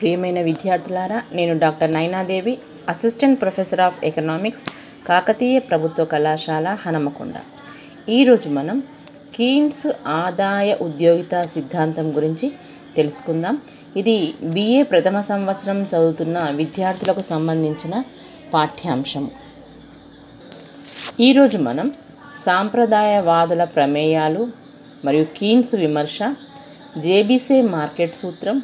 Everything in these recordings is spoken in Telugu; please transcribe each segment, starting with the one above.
ప్రియమైన విద్యార్థులారా నేను doctor Nainadevi assistant professor of economics Kakatiya ప్రభుత్వ కళాశాల హనమకొండ. ఈరోజు మనం కీన్స్ ఆదాయ ఉద్యోగిత సిద్ధాంతం గురించి తెలుసుకుందాం. ఇది బిఏ ప్రథమ సంవత్సరం చదువుతున్న విద్యార్థులకు సంబంధించిన పాఠ్యాంశం. ఈరోజు మనం సాంప్రదాయవాదుల ప్రమేయాలు మరియు కీన్స్ విమర్శ జేబీసే మార్కెట్ సూత్రం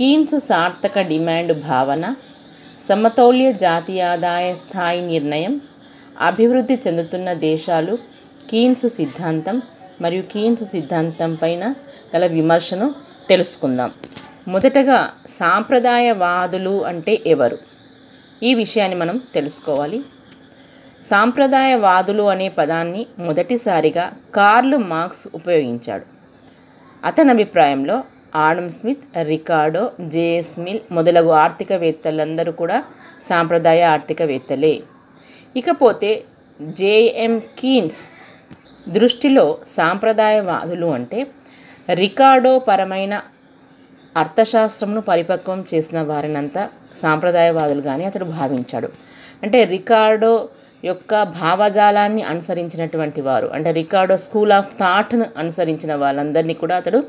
కీన్స్ సార్థక డిమాండ్ భావన సమతౌల్య జాతీయాదాయ స్థాయి నిర్ణయం అభివృద్ధి చెందుతున్న దేశాలు కీన్స్ సిద్ధాంతం మరియు కీన్స్ సిద్ధాంతం పైన గల విమర్శను తెలుసుకుందాం. మొదటగా సాంప్రదాయవాదులు అంటే ఎవరు? ఈ విషయాన్ని మనం తెలుసుకోవాలి. సాంప్రదాయవాదులు అనే పదాన్ని మొదటిసారిగా కార్ల్ మార్క్స్ ఉపయోగించాడు. అతని అభిప్రాయంలో Adam Smith Ricardo J S Mill మొదలగు ఆర్థికవేత్తలందరూ కూడా సాంప్రదాయ ఆర్థికవేత్తలే. ఇకపోతే జేఎం కీన్స్ దృష్టిలో సాంప్రదాయవాదులు అంటే రికార్డో పరమైన అర్థశాస్త్రంను పరిపక్వం చేసిన వారినంతా సాంప్రదాయవాదులుగానే అతడు భావించాడు. అంటే రికార్డో యొక్క భావజాలాన్ని అనుసరించినటువంటి వారు. అంటే రికార్డో స్కూల్ ఆఫ్ థాట్ను అనుసరించిన వాళ్ళందరినీ కూడా అతడు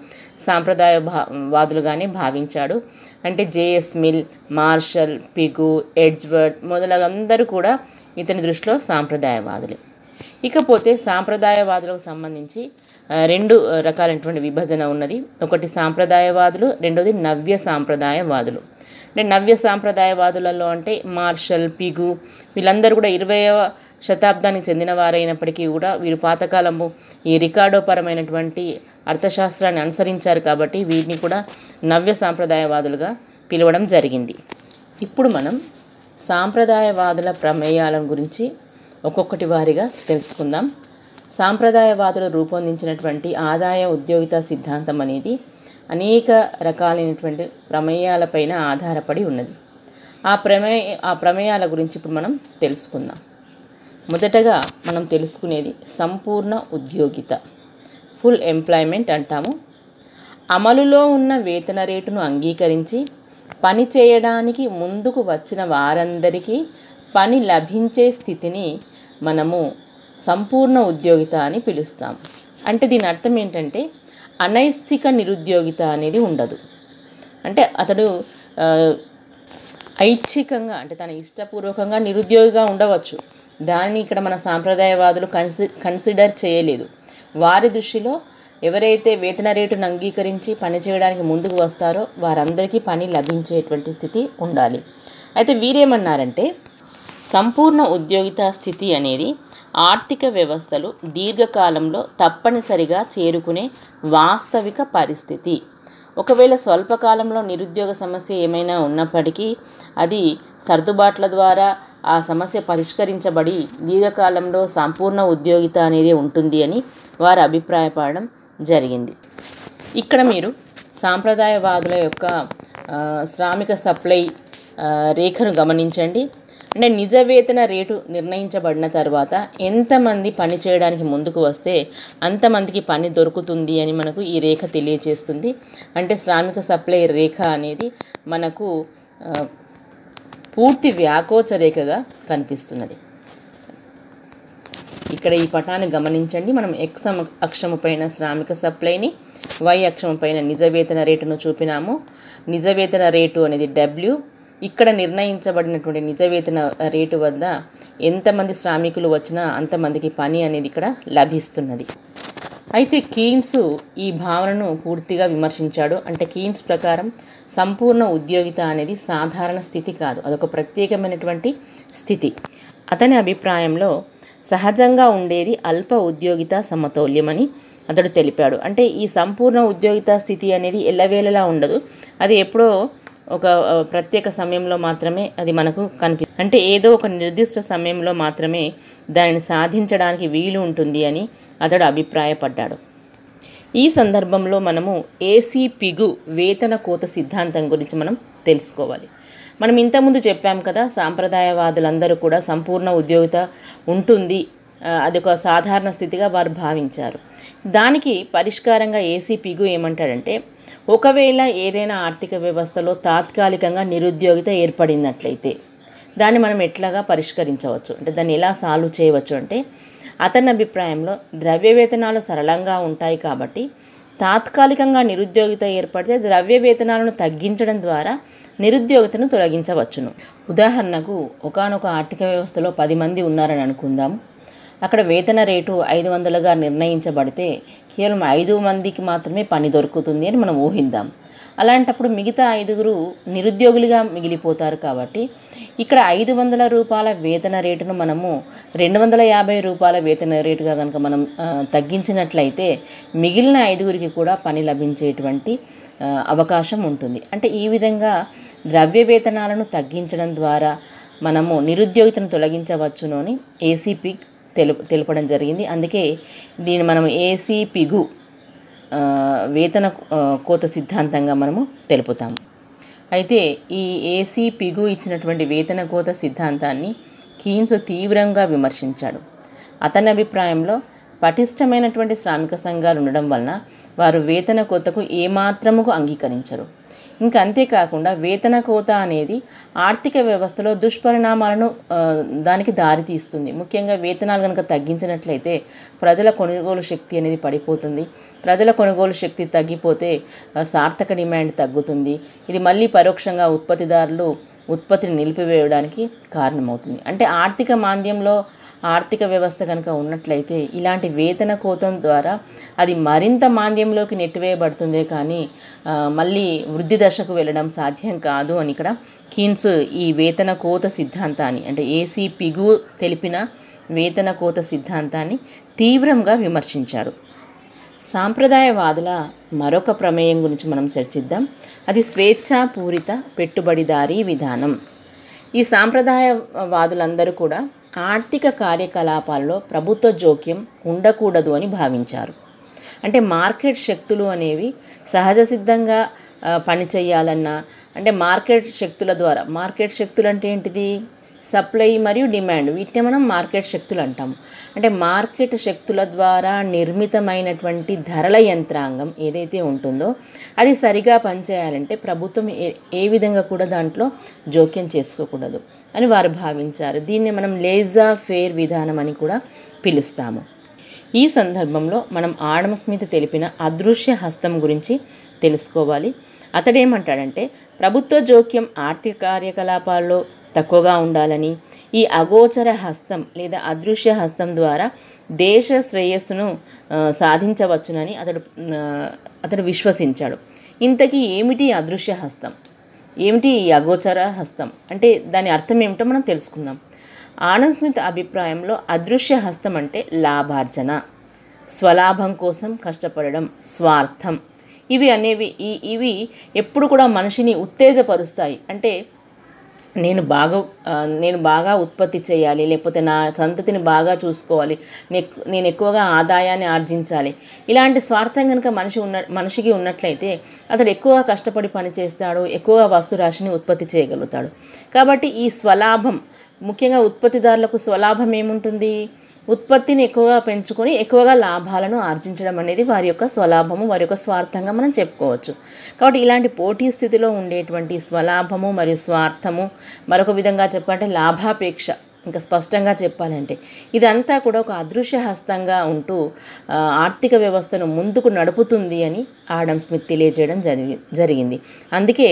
సాంప్రదాయ భా వాదులుగానే భావించాడు. అంటే J S Mill Marshall Pigou Edgeworth మొదలగందరూ కూడా ఇతని దృష్టిలో సాంప్రదాయవాదులే. ఇకపోతే సాంప్రదాయవాదులకు సంబంధించి రెండు రకాలైనటువంటి విభజన ఉన్నది. ఒకటి సాంప్రదాయవాదులు రెండోది నవ్య సాంప్రదాయవాదులు. అంటే నవ్య సాంప్రదాయవాదులలో అంటే మార్షల్ పిగు వీళ్ళందరూ కూడా ఇరవైవ శతాబ్దానికి చెందిన వారైనప్పటికీ కూడా వీరు పాతకాలము ఈ రికార్డోపరమైనటువంటి అర్థశాస్త్రాన్ని అనుసరించారు కాబట్టి వీరిని కూడా నవ్య సాంప్రదాయవాదులుగా పిలవడం జరిగింది. ఇప్పుడు మనం సాంప్రదాయవాదుల ప్రమేయాల గురించి ఒక్కొక్కటి వారిగా తెలుసుకుందాం. సాంప్రదాయవాదులు రూపొందించినటువంటి ఆదాయ ఉద్యోగిత సిద్ధాంతం అనేది అనేక రకాలైనటువంటి ప్రమేయాలపైన ఆధారపడి ఉన్నది. ఆ ప్రమే ఆ ప్రమేయాల గురించి ఇప్పుడు మనం తెలుసుకుందాం. మొదటగా మనం తెలుసుకునేది సంపూర్ణ ఉద్యోగిత ఫుల్ ఎంప్లాయ్మెంట్ అంటాము. అమలులో ఉన్న వేతన రేటును అంగీకరించి పని చేయడానికి ముందుకు వచ్చిన వారందరికీ పని లభించే స్థితిని మనము సంపూర్ణ ఉద్యోగిత అని పిలుస్తాం. అంటే దీని అర్థం ఏంటంటే అనైచ్ఛిక నిరుద్యోగిత అనేది ఉండదు. అంటే అతడు ఐచ్ఛికంగా అంటే తన ఇష్టపూర్వకంగా నిరుద్యోగిగా ఉండవచ్చు. దాన్ని ఇక్కడ మన సాంప్రదాయవాదులు కన్సి కన్సిడర్ చేయలేదు. వారి దృష్టిలో ఎవరైతే వేతన రేటును అంగీకరించి పని చేయడానికి ముందుకు వస్తారో వారందరికీ పని లభించేటువంటి స్థితి ఉండాలి. అయితే వీరేమన్నారంటే సంపూర్ణ ఉద్యోగిత స్థితి అనేది ఆర్థిక వ్యవస్థలు దీర్ఘకాలంలో తప్పనిసరిగా చేరుకునే వాస్తవిక పరిస్థితి. ఒకవేళ స్వల్పకాలంలో నిరుద్యోగ సమస్య ఏమైనా ఉన్నప్పటికీ అది సర్దుబాట్ల ద్వారా ఆ సమస్య పరిష్కరించబడి దీర్ఘకాలంలో సంపూర్ణ ఉద్యోగిత అనేది ఉంటుంది అని వారు అభిప్రాయపడడం జరిగింది. ఇక్కడ మీరు సాంప్రదాయవాదుల యొక్క శ్రామిక సప్లై రేఖను గమనించండి. అంటే నిజ వేతన రేటు నిర్ణయించబడిన తర్వాత ఎంతమంది పని చేయడానికి ముందుకు వస్తే అంతమందికి పని దొరుకుతుంది అని మనకు ఈ రేఖ తెలియజేస్తుంది అంటే శ్రామిక సప్లై రేఖ అనేది మనకు పూర్తి వ్యాకోచ రేఖగా కనిపిస్తున్నది. ఇక్కడ ఈ పటాన్ని గమనించండి. మనం ఎక్స్ అక్షము పైన శ్రామిక సప్లైని వై అక్షము పైన నిజ వేతన రేటును చూపినాము. నిజ వేతన రేటు అనేది డబ్ల్యూ ఇక్కడ నిర్ణయించబడినటువంటి నిజ వేతన రేటు వద్ద ఎంతమంది శ్రామికులు వచ్చినా అంతమందికి పని అనేది ఇక్కడ లభిస్తున్నది. అయితే కీన్స్ ఈ భావనను పూర్తిగా విమర్శించాడు. అంటే కీన్స్ ప్రకారం సంపూర్ణ ఉద్యోగిత అనేది సాధారణ స్థితి కాదు. అదొక ప్రత్యేకమైనటువంటి స్థితి. అతని అభిప్రాయంలో సహజంగా ఉండేది అల్ప ఉద్యోగిత సమతౌల్యమని అతడు తెలిపాడు. అంటే ఈ సంపూర్ణ ఉద్యోగిత స్థితి అనేది ఎల్లవేళలా ఉండదు. అది ఎప్పుడో ఒక ప్రత్యేక సమయంలో మాత్రమే అది మనకు కనిపి అంటే ఏదో ఒక నిర్దిష్ట సమయంలో మాత్రమే దానిని సాధించడానికి వీలు ఉంటుంది అని అతడు అభిప్రాయపడ్డాడు. ఈ సందర్భంలో మనము ఏసీ పిగు వేతన కోత సిద్ధాంతం గురించి మనం తెలుసుకోవాలి. మనం ఇంతకుముందు చెప్పాం కదా సాంప్రదాయవాదులందరూ కూడా సంపూర్ణ ఉద్యోగిత ఉంటుంది అది ఒక సాధారణ స్థితిగా వారు భావించారు. దానికి పరిష్కారంగా ఏసీ పిగు ఏమంటాడంటే ఒకవేళ ఏదైనా ఆర్థిక వ్యవస్థలో తాత్కాలికంగా నిరుద్యోగిత ఏర్పడినట్లయితే దాన్ని మనం ఎట్లాగా పరిష్కరించవచ్చు? అంటే దాన్ని ఎలా సాల్వ్ చేయవచ్చు అంటే అతని అభిప్రాయంలో ద్రవ్య వేతనాలు సరళంగా ఉంటాయి కాబట్టి తాత్కాలికంగా నిరుద్యోగిత ఏర్పడితే ద్రవ్య వేతనాలను తగ్గించడం ద్వారా నిరుద్యోగితను తొలగించవచ్చును. ఉదాహరణకు ఒకానొక ఆర్థిక వ్యవస్థలో పది మంది ఉన్నారని అనుకుందాం. అక్కడ వేతన రేటు ఐదు వందలుగా నిర్ణయించబడితే కేవలం ఐదు మందికి మాత్రమే పని దొరుకుతుంది అని మనం ఊహిద్దాం అలాంటప్పుడు మిగతా ఐదుగురు నిరుద్యోగులుగా మిగిలిపోతారు కాబట్టి ఇక్కడ ఐదు వందల రూపాయల వేతన రేటును మనము రెండు వందల యాభై రూపాయల వేతన రేటుగా కనుక మనం తగ్గించినట్లయితే మిగిలిన ఐదుగురికి కూడా పని లభించేటువంటి అవకాశం ఉంటుంది. అంటే ఈ విధంగా ద్రవ్య వేతనాలను తగ్గించడం ద్వారా మనము నిరుద్యోగితను తొలగించవచ్చును అని ఏసీపీ తెలుపు తెలపడం జరిగింది. అందుకే దీన్ని మనం ఏసీ పిగు వేతన కోత సిద్ధాంతంగా మనము తెలుపుతాము. అయితే ఈ ఏసీ పిగు ఇచ్చినటువంటి వేతన కోత సిద్ధాంతాన్ని కీన్స్ తీవ్రంగా విమర్శించాడు. అతని అభిప్రాయంలో పటిష్టమైనటువంటి శ్రామిక సంఘాలు ఉండడం వలన వారు వేతన కోతకు ఏమాత్రముకు అంగీకరించరు. ఇంకా అంతేకాకుండా వేతన కోత అనేది ఆర్థిక వ్యవస్థలో దుష్పరిణామాలను దానికి దారితీస్తుంది ముఖ్యంగా వేతనాలు కనుక తగ్గించినట్లయితే ప్రజల కొనుగోలు శక్తి అనేది పడిపోతుంది. ప్రజల కొనుగోలు శక్తి తగ్గిపోతే సార్థక డిమాండ్ తగ్గుతుంది. ఇది మళ్ళీ పరోక్షంగా ఉత్పత్తిదారులు ఉత్పత్తిని నిలిపివేయడానికి కారణమవుతుంది. అంటే ఆర్థిక మాంద్యంలో ఆర్థిక వ్యవస్థ కనుక ఉన్నట్లయితే ఇలాంటి వేతన కోతం ద్వారా అది మరింత మాంద్యంలోకి నెట్టివేయబడుతుందే కానీ మళ్ళీ వృద్ధి దశకు వెళ్ళడం సాధ్యం కాదు అని ఇక్కడ కీన్స్ ఈ వేతన కోత సిద్ధాంతాన్ని అంటే ఏసీ పిగు తెలిపిన వేతన కోత సిద్ధాంతాన్ని తీవ్రంగా విమర్శించారు. సాంప్రదాయవాదుల మరొక ప్రమేయం గురించి మనం చర్చిద్దాం. అది స్వేచ్ఛాపూరిత పెట్టుబడిదారీ విధానం. ఈ సాంప్రదాయవాదులందరూ కూడా ఆర్థిక కార్యకలాపాల్లో ప్రభుత్వ జోక్యం ఉండకూడదు అని భావించారు. అంటే మార్కెట్ శక్తులు అనేవి సహజ సిద్ధంగా ఆ, పనిచేయాలన్నా అంటే మార్కెట్ శక్తుల ద్వారా మార్కెట్ శక్తులు అంటే ఏంటిది? సప్లై మరియు డిమాండ్ వీటిని మనం మార్కెట్ శక్తులు అంటాం అంటే మార్కెట్ శక్తుల ద్వారా నిర్మితమైనటువంటి ధరల యంత్రాంగం ఏదైతే ఉంటుందో అది సరిగా పనిచేయాలంటే ప్రభుత్వం ఏ ఏ విధంగా కూడా దాంట్లో జోక్యం చేసుకోకూడదు. అని వారు భావించారు. దీన్ని మనం లేజా ఫేర్ విధానం అని కూడా పిలుస్తాము. ఈ సందర్భంలో మనం ఆడమ స్మిత్ తెలిపిన అదృశ్య హస్తం గురించి తెలుసుకోవాలి. అతడేమంటాడంటే ప్రభుత్వ జోక్యం ఆర్థిక కార్యకలాపాల్లో తక్కువగా ఉండాలని ఈ అగోచర హస్తం లేదా అదృశ్య హస్తం ద్వారా దేశ శ్రేయస్సును సాధించవచ్చునని అతడు అతడు విశ్వసించాడు. ఇంతకీ ఏమిటి అదృశ్య హస్తం? ఏమిటి ఈ అగోచర హస్తం? అంటే దాని అర్థం ఏమిటో మనం తెలుసుకుందాం. ఆనంద్ స్మిత్ అభిప్రాయంలో అదృశ్య హస్తం అంటే లాభార్జన స్వలాభం కోసం కష్టపడడం స్వార్థం. ఇవి అనేవి ఈ ఇవి ఎప్పుడు కూడా మనిషిని ఉత్తేజపరుస్తాయి. అంటే నేను బాగా నేను బాగా ఉత్పత్తి చేయాలి లేకపోతే నా సంతతిని బాగా చూసుకోవాలి నేను ఎక్కువగా ఆదాయాన్ని ఆర్జించాలి. ఇలాంటి స్వార్థం కనుక మనిషి ఉన్న మనిషికి ఉన్నట్లయితే అతడు ఎక్కువగా కష్టపడి పని చేస్తాడు ఎక్కువగా వస్తురాశిని ఉత్పత్తి చేయగలుగుతాడు. కాబట్టి ఈ స్వలాభం ముఖ్యంగా ఉత్పత్తిదారులకు స్వలాభం ఏముంటుంది? ఉత్పత్తిని ఎక్కువగా పెంచుకొని ఎక్కువగా లాభాలను ఆర్జించడం అనేది వారి యొక్క స్వలాభము వారి యొక్క స్వార్థంగా మనం చెప్పుకోవచ్చు. కాబట్టి ఇలాంటి పోటీ స్థితిలో ఉండేటువంటి స్వలాభము మరియు స్వార్థము మరొక విధంగా చెప్పాలంటే లాభాపేక్ష ఇంకా స్పష్టంగా చెప్పాలంటే ఇదంతా కూడా ఒక అదృశ్య హస్తంగా ఉంటూ ఆర్థిక వ్యవస్థను ముందుకు నడుపుతుంది అని ఆడమ్ స్మిత్ తెలియజేయడం జరిగి జరిగింది. అందుకే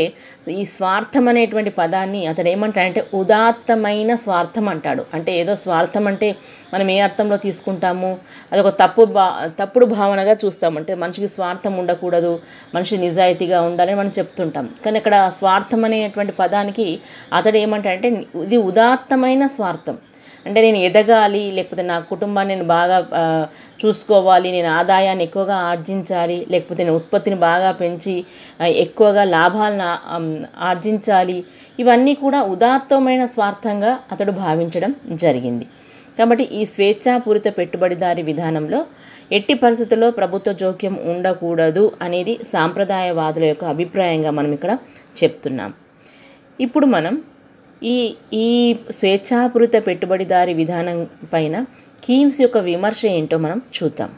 ఈ స్వార్థం అనేటువంటి పదాన్ని అతడు ఏమంటాడంటే ఉదాత్తమైన స్వార్థం అంటాడు. అంటే ఏదో స్వార్థం అంటే మనం ఏ అర్థంలో తీసుకుంటాము? అదొక తప్పు భా తప్పుడు భావనగా చూస్తాం. అంటే మనిషికి స్వార్థం ఉండకూడదు మనిషి నిజాయితీగా ఉండాలని మనం చెప్తుంటాం. కానీ ఇక్కడ స్వార్థం అనేటువంటి పదానికి అతడు ఏమంటాడంటే ఇది ఉదాత్తమైన స్వార్థం. అంటే నేను ఎదగాలి లేకపోతే నా కుటుంబాన్ని నేను బాగా చూసుకోవాలి నేను ఆదాయాన్ని ఎక్కువగా ఆర్జించాలి లేకపోతే నేను ఉత్పత్తిని బాగా పెంచి ఎక్కువగా లాభాలను ఆర్జించాలి. ఇవన్నీ కూడా ఉదాత్తమైన స్వార్థంగా అతడు భావించడం జరిగింది. కాబట్టి ఈ స్వేచ్ఛాపూరిత పెట్టుబడిదారి విధానంలో ఎట్టి పరిస్థితుల్లో ప్రభుత్వ జోక్యం ఉండకూడదు అనేది సాంప్రదాయవాదుల యొక్క అభిప్రాయంగా మనం ఇక్కడ చెప్తున్నాం. ఇప్పుడు మనం ఈ ఈ స్వేచ్ఛాపూరిత పెట్టుబడిదారి విధానం పైన కీన్స్ యొక్క విమర్శ ఏంటో మనం చూద్దాం.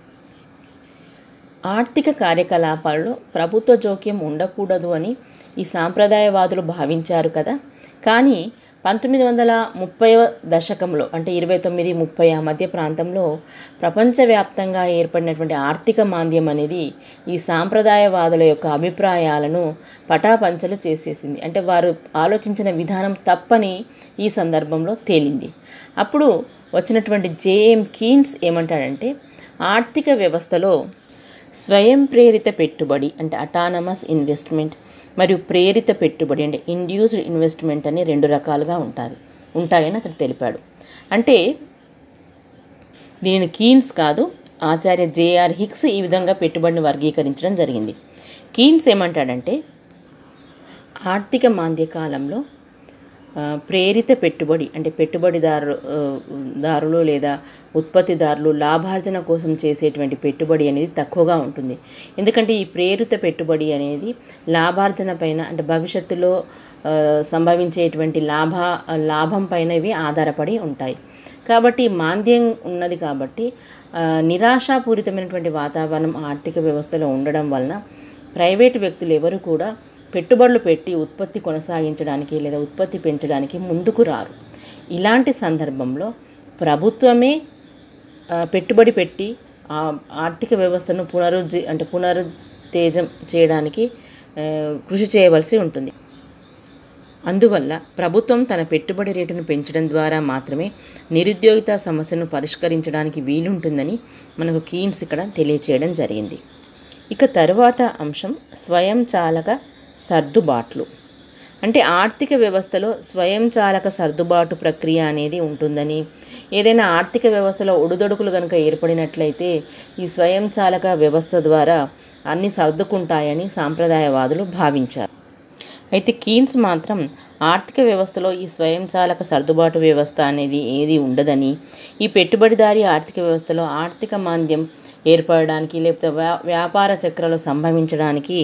ఆర్థిక కార్యకలాపాల్లో ప్రభుత్వ జోక్యం ఉండకూడదు అని ఈ సాంప్రదాయవాదులు భావించారు కదా. కానీ పంతొమ్మిది వందల ముప్పై దశకంలో అంటే ఇరవై తొమ్మిది ముప్పై ఆ మధ్య ప్రాంతంలో ప్రపంచవ్యాప్తంగా ఏర్పడినటువంటి ఆర్థిక మాంద్యం అనేది ఈ సాంప్రదాయవాదుల యొక్క అభిప్రాయాలను పటాపంచలు చేసేసింది. అంటే వారు ఆలోచించిన విధానం తప్పని ఈ సందర్భంలో తేలింది. అప్పుడు వచ్చినటువంటి జేఎం కీన్స్ ఏమంటాడంటే ఆర్థిక వ్యవస్థలో స్వయం ప్రేరిత పెట్టుబడి అంటే అటానమస్ ఇన్వెస్ట్మెంట్ మరియు ప్రేరిత పెట్టుబడి అంటే ఇండ్యూస్డ్ ఇన్వెస్ట్మెంట్ అని రెండు రకాలుగా ఉంటుంది ఉంటాయని అతడు తెలిపాడు. అంటే దీనిని కీన్స్ కాదు ఆచార్య జేఆర్ హిక్స్ ఈ విధంగా పెట్టుబడిని వర్గీకరించడం జరిగింది. కీన్స్ ఏమంటాడంటే ఆర్థిక మాంద్య కాలంలో ప్రేరిత పెట్టుబడి అంటే పెట్టుబడిదారు దారులు లేదా ఉత్పత్తిదారులు లాభార్జన కోసం చేసేటువంటి పెట్టుబడి అనేది తక్కువగా ఉంటుంది. ఎందుకంటే ఈ ప్రేరిత పెట్టుబడి అనేది లాభార్జన పైన అంటే భవిష్యత్తులో సంభవించేటువంటి లాభ లాభం పైన ఇవి ఆధారపడి ఉంటాయి. కాబట్టి మాంద్యం ఉన్నది కాబట్టి నిరాశాపూరితమైనటువంటి వాతావరణం ఆర్థిక వ్యవస్థలో ఉండడం వలన ప్రైవేటు వ్యక్తులు ఎవరు కూడా పెట్టుబడులు పెట్టి ఉత్పత్తి కొనసాగించడానికి లేదా ఉత్పత్తి పెంచడానికి ముందుకు రారు. ఇలాంటి సందర్భంలో ప్రభుత్వమే పెట్టుబడి పెట్టి ఆర్థిక వ్యవస్థను పునరుజ్జీ అంటే పునరుత్తేజం చేయడానికి కృషి చేయవలసి ఉంటుంది. అందువల్ల ప్రభుత్వం తన పెట్టుబడి రేటును పెంచడం ద్వారా మాత్రమే నిరుద్యోగిత సమస్యను పరిష్కరించడానికి వీలుంటుందని మనకు కీన్స్ ఇక్కడ తెలియచేయడం జరిగింది. ఇక తరువాత అంశం స్వయంచాలక సర్దుబాట్లు. అంటే ఆర్థిక వ్యవస్థలో స్వయంచాలక సర్దుబాటు ప్రక్రియ అనేది ఉంటుందని ఏదైనా ఆర్థిక వ్యవస్థలో ఒడుదొడుకులు కనుక ఏర్పడినట్లయితే ఈ స్వయంచాలక వ్యవస్థ ద్వారా అన్ని సర్దుకుంటాయని సాంప్రదాయవాదులు భావించారు. అయితే కీన్స్ మాత్రం ఆర్థిక వ్యవస్థలో ఈ స్వయంచాలక సర్దుబాటు వ్యవస్థ అనేది ఏది ఉండదని ఈ పెట్టుబడిదారీ ఆర్థిక వ్యవస్థలో ఆర్థిక మాంద్యం ఏర్పడడానికి లేకపోతే వ్యా వ్యాపార చక్రాలు సంభవించడానికి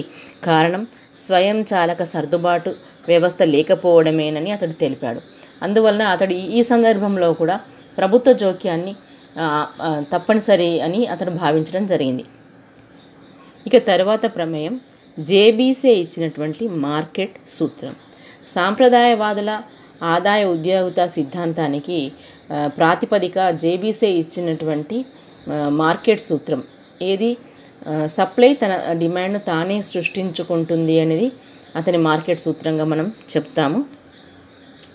కారణం స్వయంచాలక సర్దుబాటు వ్యవస్థ లేకపోవడమేనని అతడు తెలిపాడు. అందువలన అతడు ఈ- సందర్భంలో కూడా ప్రభుత్వ జోక్యాన్ని తప్పనిసరి అని అతడు భావించడం జరిగింది. ఇక తర్వాత ప్రమేయం జేబీసీ ఇచ్చినటువంటి మార్కెట్ సూత్రం. సాంప్రదాయవాదుల ఆదాయ ఉద్యోగిత సిద్ధాంతానికి ప్రాతిపదిక జేబీసే ఇచ్చినటువంటి మార్కెట్ సూత్రం. ఏది? సప్లై తన డిమాండ్ను తానే సృష్టించుకుంటుంది అనేది అతని మార్కెట్ సూత్రంగా మనం చెప్తాము.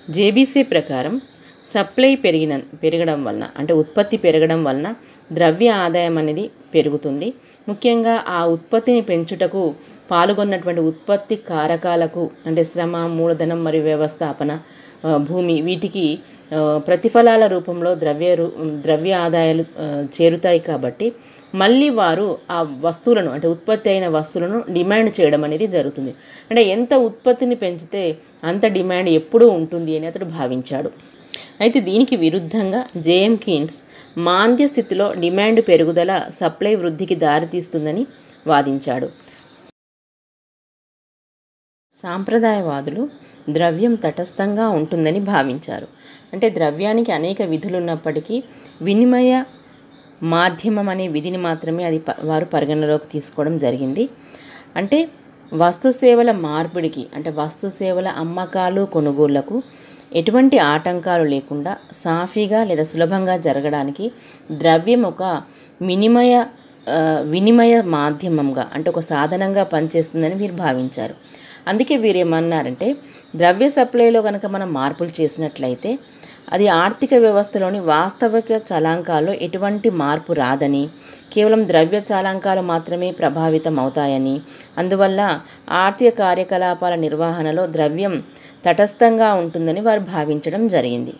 జేబీసీ ప్రకారం సప్లై పెరిగిన పెరగడం వలన అంటే ఉత్పత్తి పెరగడం వలన ద్రవ్య ఆదాయం అనేది పెరుగుతుంది. ముఖ్యంగా ఆ ఉత్పత్తిని పెంచుటకు పాల్గొన్నటువంటి ఉత్పత్తి కారకాలకు అంటే శ్రమ మూలధనం మరియు వ్యవస్థాపన భూమి వీటికి ప్రతిఫలాల రూపంలో ద్రవ్య రూ- ద్రవ్య ఆదాయాలు చేరుతాయి కాబట్టి మళ్ళీ వారు ఆ వస్తువులను అంటే ఉత్పత్తి అయిన వస్తువులను డిమాండ్ చేయడం అనేది జరుగుతుంది. అంటే ఎంత ఉత్పత్తిని పెంచితే అంత డిమాండ్ ఎప్పుడూ ఉంటుంది అని అతడు భావించాడు. అయితే దీనికి విరుద్ధంగా జేఎం కీన్స్ మాంద్య స్థితిలో డిమాండ్ పెరుగుదల సప్లై వృద్ధికి దారితీస్తుందని వాదించాడు. సాంప్రదాయవాదులు ద్రవ్యం తటస్థంగా ఉంటుందని భావించారు. అంటే ద్రవ్యానికి అనేక విధులు ఉన్నప్పటికీ వినిమయ మాధ్యమం అనే విధిని మాత్రమే అది వారు పరిగణలోకి తీసుకోవడం జరిగింది. అంటే వస్తు సేవల మార్పిడికి అంటే వస్తు సేవల అమ్మకాలు కొనుగోళ్ళకు ఎటువంటి ఆటంకాలు లేకుండా సాఫీగా లేదా సులభంగా జరగడానికి ద్రవ్యం ఒక వినిమయ వినిమయ మాధ్యమంగా అంటే ఒక సాధనంగా పనిచేస్తుందని వీరు భావించారు. అందుకే వీరు ఏమన్నారంటే ద్రవ్య సప్లైలో కనుక మనం మార్పులు చేసినట్లయితే అది ఆర్థిక వ్యవస్థలోని వాస్తవిక చలాంకాల్లో ఎటువంటి మార్పు రాదని కేవలం ద్రవ్య చలాంకాలు మాత్రమే ప్రభావితం అవుతాయని అందువల్ల ఆర్థిక కార్యకలాపాల నిర్వహణలో ద్రవ్యం తటస్థంగా ఉంటుందని వారు భావించడం జరిగింది.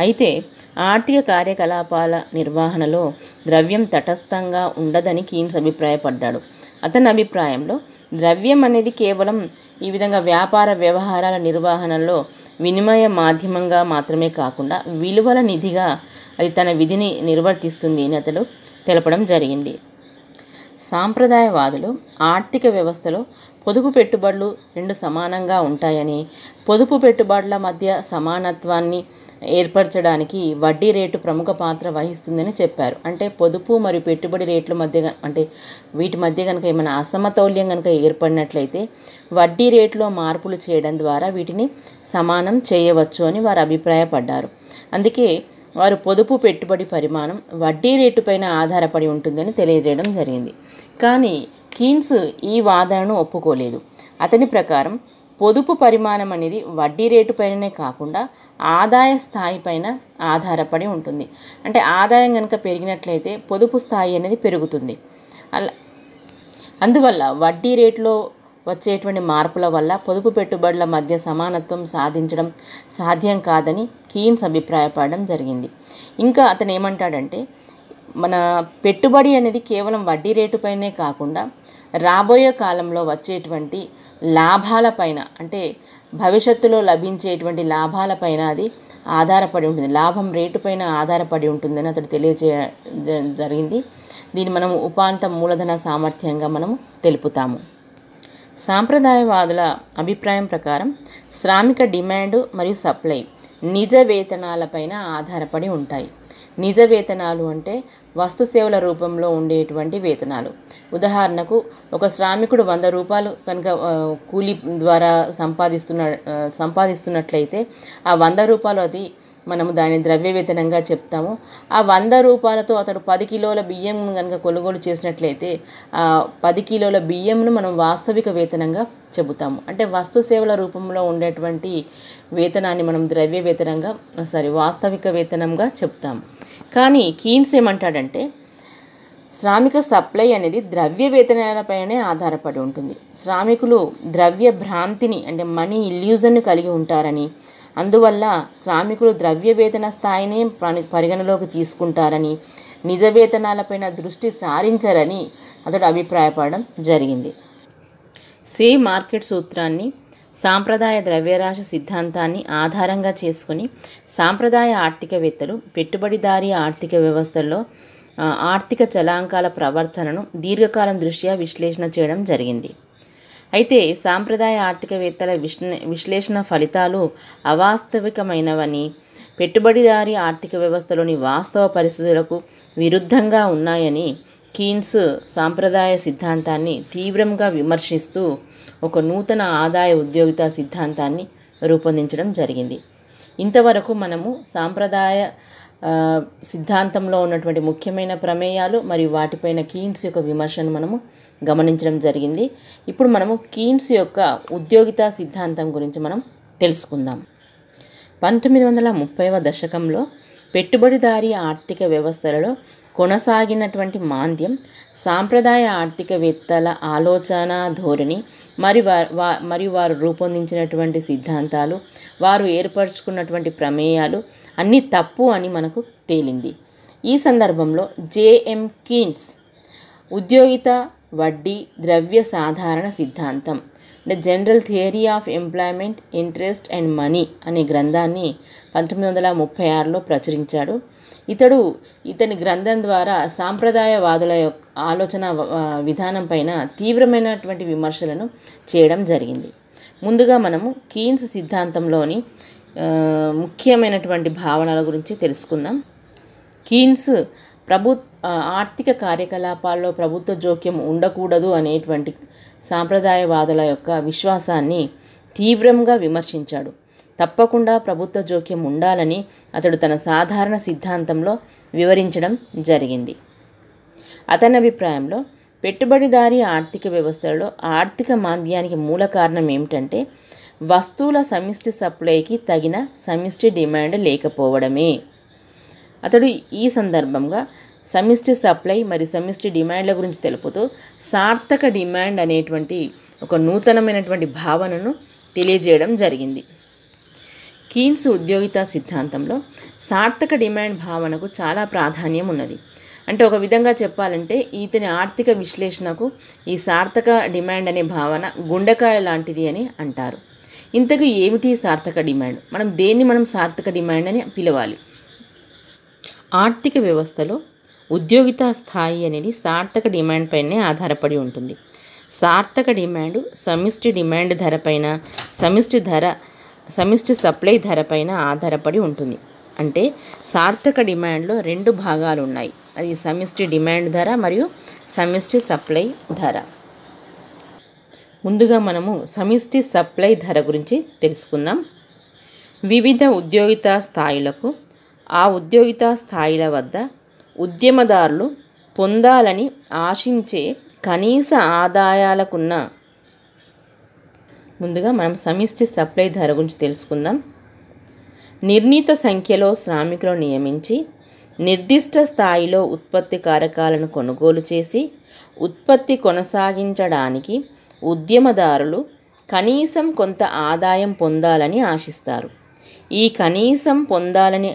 అయితే ఆర్థిక కార్యకలాపాల నిర్వహణలో ద్రవ్యం తటస్థంగా ఉండదని కీన్స్ అభిప్రాయపడ్డాడు. అతని అభిప్రాయంలో ద్రవ్యం అనేది కేవలం ఈ విధంగా వ్యాపార వ్యవహారాల నిర్వహణలో వినిమయ మాధ్యమంగా మాత్రమే కాకుండా విలువల నిధిగా అది తన విధిని నిర్వర్తిస్తుంది అని అతడు తెలపడం జరిగింది. సాంప్రదాయవాదులు ఆర్థిక వ్యవస్థలో పొదుపు పెట్టుబడులు రెండు సమానంగా ఉంటాయని పొదుపు పెట్టుబడుల మధ్య సమానత్వాన్ని ఏర్పరచడానికి వడ్డీ రేటు ప్రముఖ పాత్ర వహిస్తుందని చెప్పారు. అంటే పొదుపు మరియు పెట్టుబడి రేట్ల మధ్య అంటే వీటి మధ్య కనుక ఏమైనా అసమతౌల్యం కనుక ఏర్పడినట్లయితే వడ్డీ రేట్లో మార్పులు చేయడం ద్వారా వీటిని సమానం చేయవచ్చు అని వారు అభిప్రాయపడ్డారు. అందుకే వారు పొదుపు పెట్టుబడి పరిమాణం వడ్డీ రేటుపైన ఆధారపడి ఉంటుందని తెలియజేయడం జరిగింది. కానీ కీన్స్ ఈ వాదనను ఒప్పుకోలేదు. అతని ప్రకారం పొదుపు పరిమాణం అనేది వడ్డీ రేటు పైననే కాకుండా ఆదాయ స్థాయి పైన ఆధారపడి ఉంటుంది. అంటే ఆదాయం కనుక పెరిగినట్లయితే పొదుపు స్థాయి అనేది పెరుగుతుంది. అలా అందువల్ల వడ్డీ రేట్లో వచ్చేటువంటి మార్పుల వల్ల పొదుపు పెట్టుబడుల మధ్య సమానత్వం సాధించడం సాధ్యం కాదని కీన్స్ అభిప్రాయపడడం జరిగింది. ఇంకా అతను ఏమంటాడంటే మన పెట్టుబడి అనేది కేవలం వడ్డీ రేటుపైనే కాకుండా రాబోయే కాలంలో వచ్చేటువంటి లాభాలపైన అంటే భవిష్యత్తులో లభించేటువంటి లాభాలపైన అది ఆధారపడి ఉంటుంది. లాభం రేటుపైన ఆధారపడి ఉంటుందని అతడు తెలియజేయ జ- జరిగింది. దీన్ని మనం ఉపాంత మూలధన సామర్థ్యంగా మనము తెలుపుతాము. సాంప్రదాయవాదుల అభిప్రాయం ప్రకారం శ్రామిక డిమాండ్ మరియు సప్లై నిజ వేతనాలపైన ఆధారపడి ఉంటాయి. నిజ వేతనాలు అంటే వస్తు సేవల రూపంలో ఉండేటువంటి వేతనాలు. ఉదాహరణకు ఒక శ్రామికుడు వంద రూపాయలు కనుక కూలి ద్వారా సంపాదిస్తున్న సంపాదిస్తున్నట్లయితే ఆ వంద రూపాయలు అది మనము దాని ద్రవ్య వేతనంగా చెప్తాము. ఆ వంద రూపాయలతో అతడు పది కిలోల బియ్యం కనుక కొనుగోలు చేసినట్లయితే ఆ పది కిలోల బియ్యంను మనం వాస్తవిక వేతనంగా చెబుతాము. అంటే వస్తు సేవల రూపంలో ఉండేటువంటి వేతనాన్ని మనం ద్రవ్య వేతనంగా సారీ వాస్తవిక వేతనంగా చెప్తాము. కానీ కీన్స్ ఏమంటాడంటే శ్రామిక సప్లై అనేది ద్రవ్య వేతనాలపైనే ఆధారపడి ఉంటుంది. శ్రామికులు ద్రవ్య భ్రాంతిని అంటే మనీ ఇల్యూజన్ను కలిగి ఉంటారని అందువల్ల శ్రామికులు ద్రవ్య వేతన స్థాయిని పరిగణలోకి తీసుకుంటారని నిజ వేతనాలపైన దృష్టి సారించరని అతడు అభిప్రాయపడడం జరిగింది. సే. మార్కెట్ సూత్రాన్ని సాంప్రదాయ ద్రవ్యరాశి సిద్ధాంతాన్ని ఆధారంగా చేసుకొని సాంప్రదాయ ఆర్థికవేత్తలు పెట్టుబడిదారీ ఆర్థిక వ్యవస్థల్లో ఆర్థిక చలాంకాల ప్రవర్తనను దీర్ఘకాలం దృష్ట్యా విశ్లేషణ చేయడం జరిగింది. అయితే సాంప్రదాయ ఆర్థికవేత్తల విశ్లే విశ్లేషణ ఫలితాలు అవాస్తవికమైనవని పెట్టుబడిదారీ ఆర్థిక వ్యవస్థలోని వాస్తవ పరిస్థితులకు విరుద్ధంగా ఉన్నాయని కీన్స్ సాంప్రదాయ సిద్ధాంతాన్ని తీవ్రంగా విమర్శిస్తూ ఒక నూతన ఆదాయ ఉద్యోగిత సిద్ధాంతాన్ని రూపొందించడం జరిగింది. ఇంతవరకు మనము సాంప్రదాయ సిద్ధాంతంలో ఉన్నటువంటి ముఖ్యమైన ప్రమేయాలు మరియు వాటిపైన కీన్స్ యొక్క విమర్శను మనము గమనించడం జరిగింది. ఇప్పుడు మనము కీన్స్ యొక్క ఉద్యోగిత సిద్ధాంతం గురించి మనం తెలుసుకుందాం. పంతొమ్మిది వందల ముప్పైవ దశకంలో పెట్టుబడిదారీ ఆర్థిక వ్యవస్థలలో కొనసాగినటువంటి మాంద్యం సాంప్రదాయ ఆర్థికవేత్తల ఆలోచన ధోరణి మరి వా మరియు వారు రూపొందించినటువంటి సిద్ధాంతాలు వారు ఏర్పరచుకున్నటువంటి ప్రమేయాలు అన్నీ తప్పు అని మనకు తేలింది. ఈ సందర్భంలో జేఎం కీన్స్ ఉద్యోగిత వడ్డీ ద్రవ్య సాధారణ సిద్ధాంతం the general theory of employment interest and money అనే గ్రంథాన్ని పంతొమ్మిది వందల ముప్పై ఆరులో ప్రచురించాడు. ఇతడు ఇతని గ్రంథం ద్వారా సాంప్రదాయవాదుల యొక్క ఆలోచన విధానం పైన తీవ్రమైనటువంటి విమర్శలను చేయడం జరిగింది. ముందుగా మనము కీన్స్ సిద్ధాంతంలోని ముఖ్యమైనటువంటి భావనల గురించి తెలుసుకుందాం. కీన్స్ ప్రభు ఆర్థిక కార్యకలాపాల్లో ప్రభుత్వ జోక్యం ఉండకూడదు అనేటువంటి సాంప్రదాయవాదుల యొక్క విశ్వాసాన్ని తీవ్రంగా విమర్శించాడు. తప్పకుండా ప్రభుత్వ జోక్యం ఉండాలని అతడు తన సాధారణ సిద్ధాంతంలో వివరించడం జరిగింది. అతని అభిప్రాయంలో పెట్టుబడిదారీ ఆర్థిక వ్యవస్థలో ఆర్థిక మాంద్యానికి మూల కారణం ఏమిటంటే వస్తువుల సమిష్టి సప్లైకి తగిన సమిష్టి డిమాండ్ లేకపోవడమే. అతడు ఈ సందర్భంగా సమిష్టి సప్లై మరి సమిష్టి డిమాండ్ల గురించి తెలుపుతూ సార్థక డిమాండ్ అనేటువంటి ఒక నూతనమైనటువంటి భావనను తెలియజేయడం జరిగింది. కీన్స్ ఉద్యోగిత సిద్ధాంతంలో సార్థక డిమాండ్ భావనకు చాలా ప్రాధాన్యం ఉన్నది. అంటే ఒక విధంగా చెప్పాలంటే ఇతని ఆర్థిక విశ్లేషణకు ఈ సార్థక డిమాండ్ అనే భావన గుండెకాయ లాంటిది అని అంటారు. ఇంతకు ఏమిటి సార్థక డిమాండ్? మనం దేన్ని మనం సార్థక డిమాండ్ అని పిలవాలి? ఆర్థిక వ్యవస్థలో ఉద్యోగిత స్థాయి అనేది సార్థక డిమాండ్ పైనే ఆధారపడి ఉంటుంది. సార్థక డిమాండ్ సమిష్టి డిమాండ్ ధరపైన సమిష్టి ధర సమిష్టి సప్లై ధరపైన ఆధారపడి ఉంటుంది. అంటే సార్థక డిమాండ్లో రెండు భాగాలు ఉన్నాయి అది సమిష్టి డిమాండ్ ధర మరియు సమిష్టి సప్లై ధర. ముందుగా మనము సమిష్టి సప్లై ధర గురించి తెలుసుకుందాం. వివిధ ఉద్యోగిత స్థాయిలకు ఆ ఉద్యోగిత స్థాయిల వద్ద ఉద్యమదారులు పొందాలని ఆశించే కనీస ఆదాయాలకున్న ముందుగా మనం సమిష్టి సప్లై ధర గురించి తెలుసుకుందాం. నిర్ణీత సంఖ్యలో శ్రామికులను నియమించి నిర్దిష్ట స్థాయిలో ఉత్పత్తి కారకాలను కొనుగోలు చేసి ఉత్పత్తి కొనసాగించడానికి ఉద్యమదారులు కనీసం కొంత ఆదాయం పొందాలని ఆశిస్తారు. ఈ కనీసం పొందాలని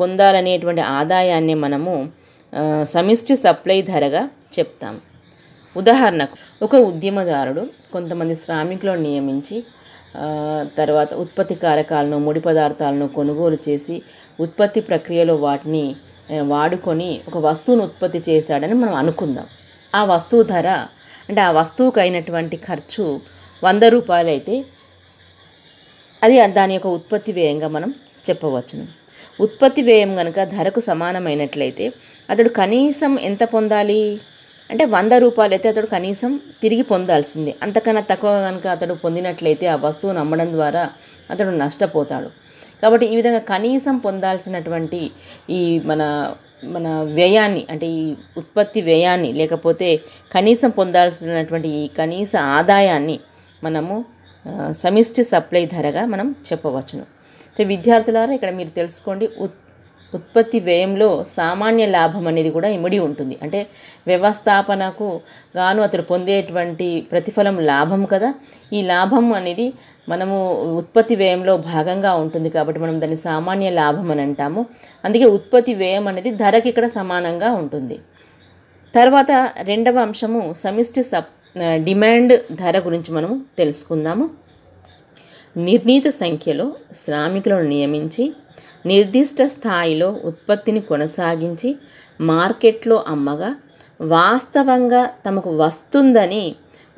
పొందాలనేటువంటి ఆదాయాన్ని మనము సమిష్టి సప్లై ధరగా చెప్తాం. ఉదాహరణకు ఒక ఉద్యమదారుడు కొంతమంది శ్రామికులను నియమించి తర్వాత ఉత్పత్తి కారకాలను ముడి పదార్థాలను కొనుగోలు చేసి ఉత్పత్తి ప్రక్రియలో వాటిని వాడుకొని ఒక వస్తువును ఉత్పత్తి చేశాడని మనం అనుకుందాం. ఆ వస్తువు ధర అంటే ఆ వస్తువుకు అయినటువంటి ఖర్చు వంద రూపాయలు అయితే అది దాని యొక్క ఉత్పత్తి వ్యయంగా మనం చెప్పవచ్చును. ఉత్పత్తి వ్యయం కనుక ధరకు సమానమైనట్లయితే అతడు కనీసం ఎంత పొందాలి? అంటే వంద రూపాయలు అయితే అతడు కనీసం తిరిగి పొందాల్సిందే. అంతకన్నా తక్కువ కనుక అతడు పొందినట్లయితే ఆ వస్తువును అమ్మడం ద్వారా అతడు నష్టపోతాడు. కాబట్టి ఈ విధంగా కనీసం పొందాల్సినటువంటి ఈ మన మన వ్యయాన్ని అంటే ఈ ఉత్పత్తి వ్యయాన్ని లేకపోతే కనీసం పొందాల్సినటువంటి ఈ కనీస ఆదాయాన్ని మనము సమిష్టి సప్లై ధరగా మనం చెప్పవచ్చును. విద్యార్థులారా ఇక్కడ మీరు తెలుసుకోండి ఉత్ ఉత్పత్తి వ్యయంలో సామాన్య లాభం అనేది కూడా ఇమిడి ఉంటుంది. అంటే వ్యవస్థాపనకు గాను అతడు పొందేటువంటి ప్రతిఫలం లాభం కదా. ఈ లాభం అనేది మనము ఉత్పత్తి వ్యయంలో భాగంగా ఉంటుంది కాబట్టి మనం దాన్ని సామాన్య లాభం అని అంటాము. అందుకే ఉత్పత్తి వ్యయం అనేది ధరకి ఇక్కడ సమానంగా ఉంటుంది. తర్వాత రెండవ అంశము సమిష్టి సప్ డిమాండ్ ధర గురించి మనము తెలుసుకుందాము. నిర్ణీత సంఖ్యలో శ్రామికులను నియమించి నిర్దిష్ట స్థాయిలో ఉత్పత్తిని కొనసాగించి మార్కెట్లో అమ్మగా వాస్తవంగా తమకు వస్తుందని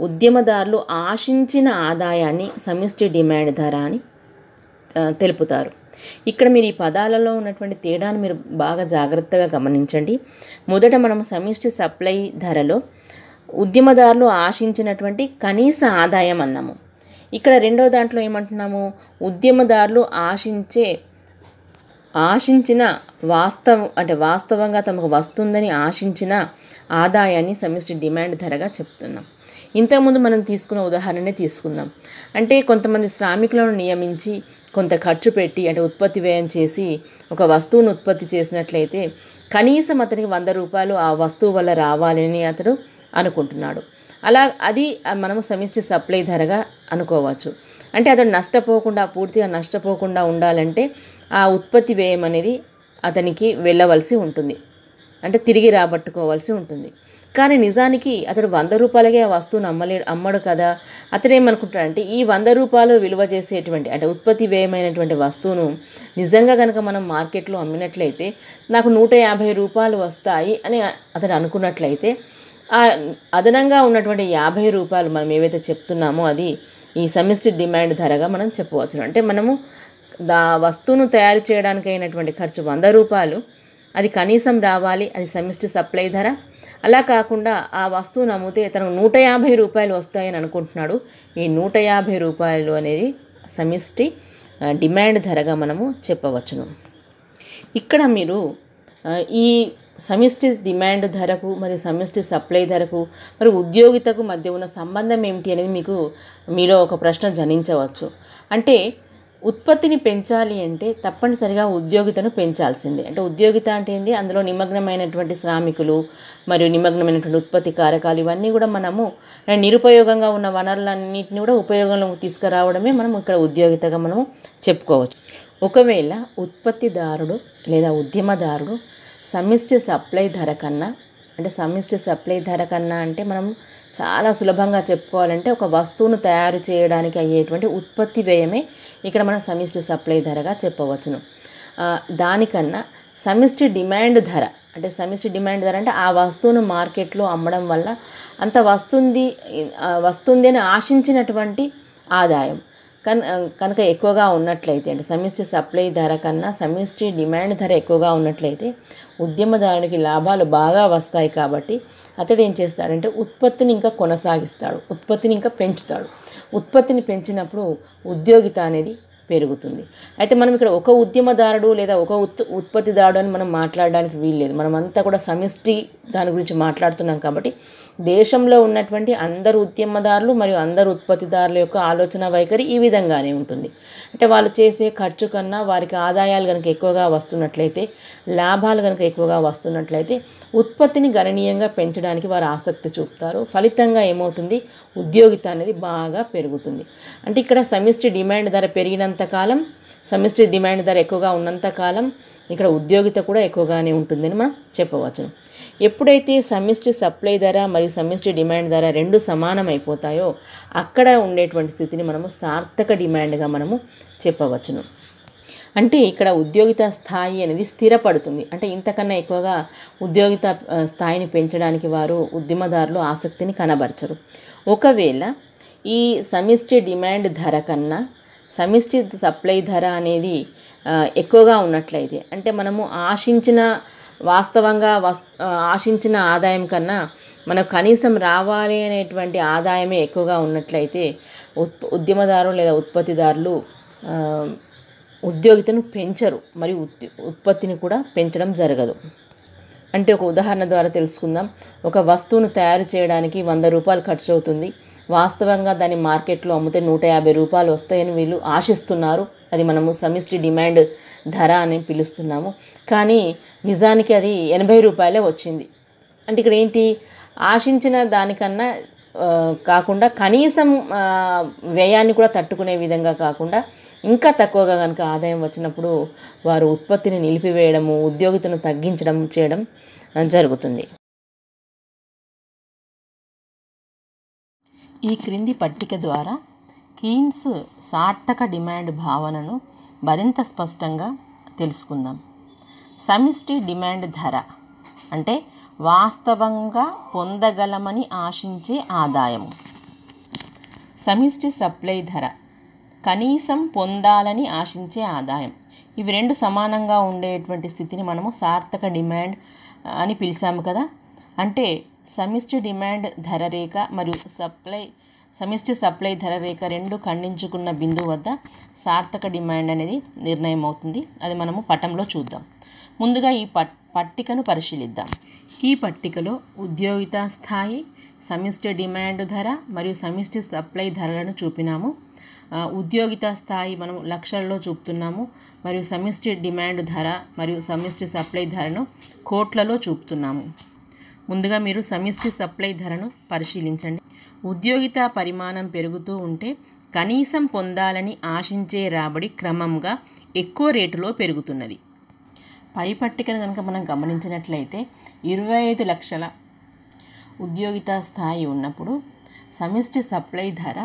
ఉద్యమదారులు ఆశించిన ఆదాయాన్ని సమిష్టి డిమాండ్ ధర అని తెలుపుతారు. ఇక్కడ మీరు ఈ పదాలలో ఉన్నటువంటి తేడాను మీరు బాగా జాగ్రత్తగా గమనించండి. మొదట మనం సమిష్టి సప్లై ధరలో ఉద్యమదారులు ఆశించినటువంటి కనీస ఆదాయం అన్నాము. ఇక్కడ రెండో దాంట్లో ఏమంటున్నాము? ఉద్యమదారులు ఆశించే ఆశించిన వాస్తవం అంటే వాస్తవంగా తమకు వస్తుందని ఆశించిన ఆదాయాన్ని సమిష్టి డిమాండ్ ధరగా చెప్తున్నాం. ఇంతకుముందు మనం తీసుకున్న ఉదాహరణనే తీసుకుందాం. అంటే కొంతమంది శ్రామికులను నియమించి కొంత ఖర్చు పెట్టి అంటే ఉత్పత్తి వ్యయం చేసి ఒక వస్తువును ఉత్పత్తి చేసినట్లయితే కనీసం అతనికి వంద రూపాయలు ఆ వస్తువు వల్ల రావాలని అతడు అనుకుంటున్నాడు. అలా అది మనము సమిష్టి సప్లై ధరగా అనుకోవచ్చు. అంటే అతడు నష్టపోకుండా పూర్తిగా నష్టపోకుండా ఉండాలంటే ఆ ఉత్పత్తి వ్యయం అనేది అతనికి వెళ్ళవలసి ఉంటుంది. అంటే తిరిగి రాబట్టుకోవాల్సి ఉంటుంది. కానీ నిజానికి అతడు వంద రూపాయలకే ఆ వస్తువును అమ్మలే అమ్మడు కదా? అతడు ఏమనుకుంటాడంటే ఈ వంద రూపాయలు విలువ చేసేటువంటి అంటే ఉత్పత్తి వ్యయమైనటువంటి వస్తువును నిజంగా కనుక మనం మార్కెట్లో అమ్మినట్లయితే నాకు నూట యాభై రూపాయలు వస్తాయి అని అతడు అనుకున్నట్లయితే ఆ అదనంగా ఉన్నటువంటి యాభై రూపాయలు మనం ఏవైతే చెప్తున్నామో అది ఈ సమిష్టి డిమాండ్ ధరగా మనం చెప్పవచ్చు. అంటే మనము దా వస్తువును తయారు చేయడానికి అయినటువంటి ఖర్చు వంద రూపాయలు. అది కనీసం రావాలి అది సెమిస్టర్ సప్లై ధర. అలా కాకుండా ఆ వస్తువును అమ్మితే తనకు నూట యాభై రూపాయలు వస్తాయని అనుకుంటున్నాడు. ఈ నూట యాభై రూపాయలు అనేది సమిష్టి డిమాండ్ ధరగా మనము చెప్పవచ్చును. ఇక్కడ మీరు ఈ సమిష్టి డిమాండ్ ధరకు మరియు సమిష్టి సప్లై ధరకు మరి ఉద్యోగితకు మధ్య ఉన్న సంబంధం ఏమిటి అనేది మీకు మీలో ఒక ప్రశ్న జనించవచ్చు. అంటే ఉత్పత్తిని పెంచాలి అంటే తప్పనిసరిగా ఉద్యోగితను పెంచాల్సిందే. అంటే ఉద్యోగిత అంటే ఏంది? అందులో నిమగ్నమైనటువంటి శ్రామికులు మరియు నిమగ్నమైనటువంటి ఉత్పత్తి కారకాలు ఇవన్నీ కూడా మనము నిరుపయోగంగా ఉన్న వనరులన్నింటినీ కూడా ఉపయోగంలోకి తీసుకురావడమే మనం ఇక్కడ ఉద్యోగితగా మనము చెప్పుకోవచ్చు. ఒకవేళ ఉత్పత్తిదారుడు లేదా ఉద్యమదారుడు సమిష్టి సప్లై ధర కన్నా అంటే సమిష్టి సప్లై ధర కన్నా అంటే మనం చాలా సులభంగా చెప్పుకోవాలంటే ఒక వస్తువును తయారు చేయడానికి అయ్యేటువంటి ఉత్పత్తి వ్యయమే ఇక్కడ మనం సమిష్టి సప్లై ధరగా చెప్పవచ్చును. దానికన్నా సమిష్టి డిమాండ్ ధర అంటే సమిష్టి డిమాండ్ ధర అంటే ఆ వస్తువును మార్కెట్లో అమ్మడం వల్ల అంత వస్తుంది వస్తుంది అని ఆశించినటువంటి ఆదాయం. కన్ కనుక ఎక్కువగా ఉన్నట్లయితే అంటే సమిష్టి సప్లై ధర కన్నా సమిష్టి డిమాండ్ ధర ఎక్కువగా ఉన్నట్లయితే ఉద్యమదారునికి లాభాలు బాగా వస్తాయి కాబట్టి అతడు ఏం చేస్తాడంటే ఉత్పత్తిని ఇంకా కొనసాగిస్తాడు ఉత్పత్తిని ఇంకా పెంచుతాడు. ఉత్పత్తిని పెంచినప్పుడు ఉద్యోగిత అనేది పెరుగుతుంది. అయితే మనం ఇక్కడ ఒక ఉద్యమదారుడు లేదా ఒక ఉత్ ఉత్పత్తిదారుడు అని మనం మాట్లాడడానికి వీల్లేదు. మనం కూడా సమిష్టి దాని గురించి మాట్లాడుతున్నాం కాబట్టి దేశంలో ఉన్నటువంటి అందరు ఉద్యమదారులు మరియు అందరు ఉత్పత్తిదారుల యొక్క ఆలోచన వైఖరి ఈ విధంగానే ఉంటుంది. అంటే వాళ్ళు చేసే ఖర్చు కన్నా వారికి ఆదాయాలు కనుక ఎక్కువగా వస్తున్నట్లయితే లాభాలు కనుక ఎక్కువగా వస్తున్నట్లయితే ఉత్పత్తిని గణనీయంగా పెంచడానికి వారు ఆసక్తి చూపుతారు. ఫలితంగా ఏమవుతుంది? ఉద్యోగిత అనేది బాగా పెరుగుతుంది. అంటే ఇక్కడ సమిష్టి డిమాండ్ ధర పెరిగినంత కాలం సమిష్టి డిమాండ్ ధర ఎక్కువగా ఉన్నంత కాలం ఇక్కడ ఉద్యోగిత కూడా ఎక్కువగానే ఉంటుందని మనం చెప్పవచ్చు ఎప్పుడైతే సమిష్టి సప్లై ధర మరియు సమిష్టి డిమాండ్ ధర రెండు సమానమైపోతాయో అక్కడ ఉండేటువంటి స్థితిని మనము సార్థక డిమాండ్గా మనము చెప్పవచ్చును. అంటే ఇక్కడ ఉద్యోగిత స్థాయి అనేది స్థిరపడుతుంది. అంటే ఇంతకన్నా ఎక్కువగా ఉద్యోగిత స్థాయిని పెంచడానికి వారు ఉద్యమదారులు ఆసక్తిని కనబరచరు. ఒకవేళ ఈ సమిష్టి డిమాండ్ ధర కన్నా సమిష్టి సప్లై ధర అనేది ఎక్కువగా ఉన్నట్లయితే అంటే మనము ఆశించిన వాస్తవంగా వస్ ఆశించిన ఆదాయం కన్నా మనకు కనీసం రావాలి అనేటువంటి ఆదాయమే ఎక్కువగా ఉన్నట్లయితే ఉత్ ఉద్యమదారులు లేదా ఉత్పత్తిదారులు ఉద్యోగితను పెంచరు. మరియు ఉత్ ఉత్పత్తిని కూడా పెంచడం జరగదు. అంటే ఒక ఉదాహరణ ద్వారా తెలుసుకుందాం. ఒక వస్తువును తయారు చేయడానికి వంద రూపాయలు ఖర్చు అవుతుంది. వాస్తవంగా దాన్ని మార్కెట్లో అమ్మితే నూట యాభై రూపాయలు వస్తాయని వీళ్ళు ఆశిస్తున్నారు. అది మనము సమిష్టి డిమాండ్ ధర అని పిలుస్తున్నాము. కానీ నిజానికి అది ఎనభై రూపాయలే వచ్చింది. అంటే ఇక్కడ ఏంటి? ఆశించిన దానికన్నా కాకుండా కనీసం వ్యయాన్ని కూడా తట్టుకునే విధంగా కాకుండా ఇంకా తక్కువగా కనుక ఆదాయం వచ్చినప్పుడు వారు ఉత్పత్తిని నిలిపివేయడము ఉద్యోగితను తగ్గించడం చేయడం జరుగుతుంది. ఈ క్రింది పట్టిక ద్వారా కీన్స్ సార్థక డిమాండ్ భావనను మరింత స్పష్టంగా తెలుసుకుందాం. సమిష్టి డిమాండ్ ధర అంటే వాస్తవంగా పొందగలమని ఆశించే ఆదాయం సమిష్టి సప్లై ధర కనీసం పొందాలని ఆశించే ఆదాయం. ఇవి రెండు సమానంగా ఉండేటువంటి స్థితిని మనము సార్థక డిమాండ్ అని పిలిచాము కదా. అంటే సమిష్టి డిమాండ్ ధర రేఖ మరియు సప్లై సమిష్టి సప్లై ధర రేఖ రెండు ఖండించుకున్న బిందువు వద్ద సార్థక డిమాండ్ అనేది నిర్ణయం అవుతుంది అది మనము పటంలో చూద్దాం. ముందుగా ఈ పట్ పట్టికను పరిశీలిద్దాం. ఈ పట్టికలో ఉద్యోగిత స్థాయి సమిష్టి డిమాండ్ ధర మరియు సమిష్టి సప్లై ధరలను చూపినాము. ఉద్యోగిత స్థాయి మనం లక్షల్లో చూపుతున్నాము మరియు సమిష్టి డిమాండ్ ధర మరియు సమిష్టి సప్లై ధరను కోట్లలో చూపుతున్నాము. ముందుగా మీరు సమిష్టి సప్లై ధరను పరిశీలించండి. ఉద్యోగిత పరిమాణం పెరుగుతూ ఉంటే కనీసం పొందాలని ఆశించే రాబడి క్రమంగా ఎక్కువ రేటులో పెరుగుతున్నది. పై పట్టికను కనుక మనం గమనించినట్లయితే ఇరవై ఐదు లక్షల ఉద్యోగిత స్థాయి ఉన్నప్పుడు సమిష్టి సప్లై ధర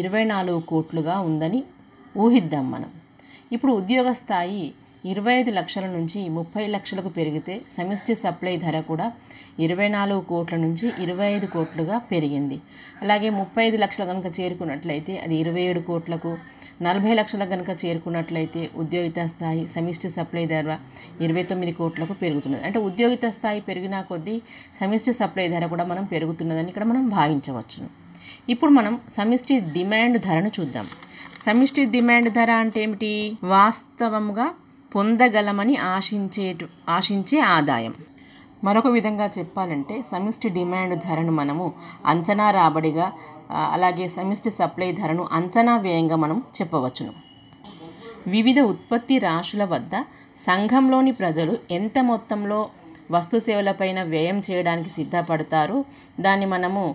ఇరవై నాలుగు కోట్లుగా ఉందని ఊహిద్దాం మనం. ఇప్పుడు ఉద్యోగ స్థాయి ఇరవై ఐదు లక్షల నుంచి ముప్పై లక్షలకు పెరిగితే సమిష్టి సప్లై ధర కూడా ఇరవై నాలుగు కోట్ల నుంచి ఇరవై ఐదు కోట్లుగా పెరిగింది. అలాగే ముప్పై ఐదు లక్షలు కనుక చేరుకున్నట్లయితే అది ఇరవై ఏడు కోట్లకు నలభై లక్షలకు కనుక చేరుకున్నట్లయితే ఉద్యోగిత స్థాయి సమిష్టి సప్లై ధర ఇరవై తొమ్మిది కోట్లకు పెరుగుతున్నది. అంటే ఉద్యోగిత స్థాయి పెరిగినా కొద్దీ సమిష్టి సప్లై ధర కూడా మనం పెరుగుతున్నదని ఇక్కడ మనం భావించవచ్చును. ఇప్పుడు మనం సమిష్టి డిమాండ్ ధరను చూద్దాం. సమిష్టి డిమాండ్ ధర అంటే ఏమిటి? వాస్తవముగా పొందగలమని ఆశించేటు ఆశించే ఆదాయం. మరొక విధంగా చెప్పాలంటే సమిష్టి డిమాండ్ ధరను మనము అంచనా రాబడిగా అలాగే సమిష్టి సప్లై ధరను అంచనా వ్యయంగా మనం చెప్పవచ్చును. వివిధ ఉత్పత్తి రాశుల వద్ద సంఘంలోని ప్రజలు ఎంత మొత్తంలో వస్తు సేవలపైన వ్యయం చేయడానికి సిద్ధపడతారు. దాన్ని మనము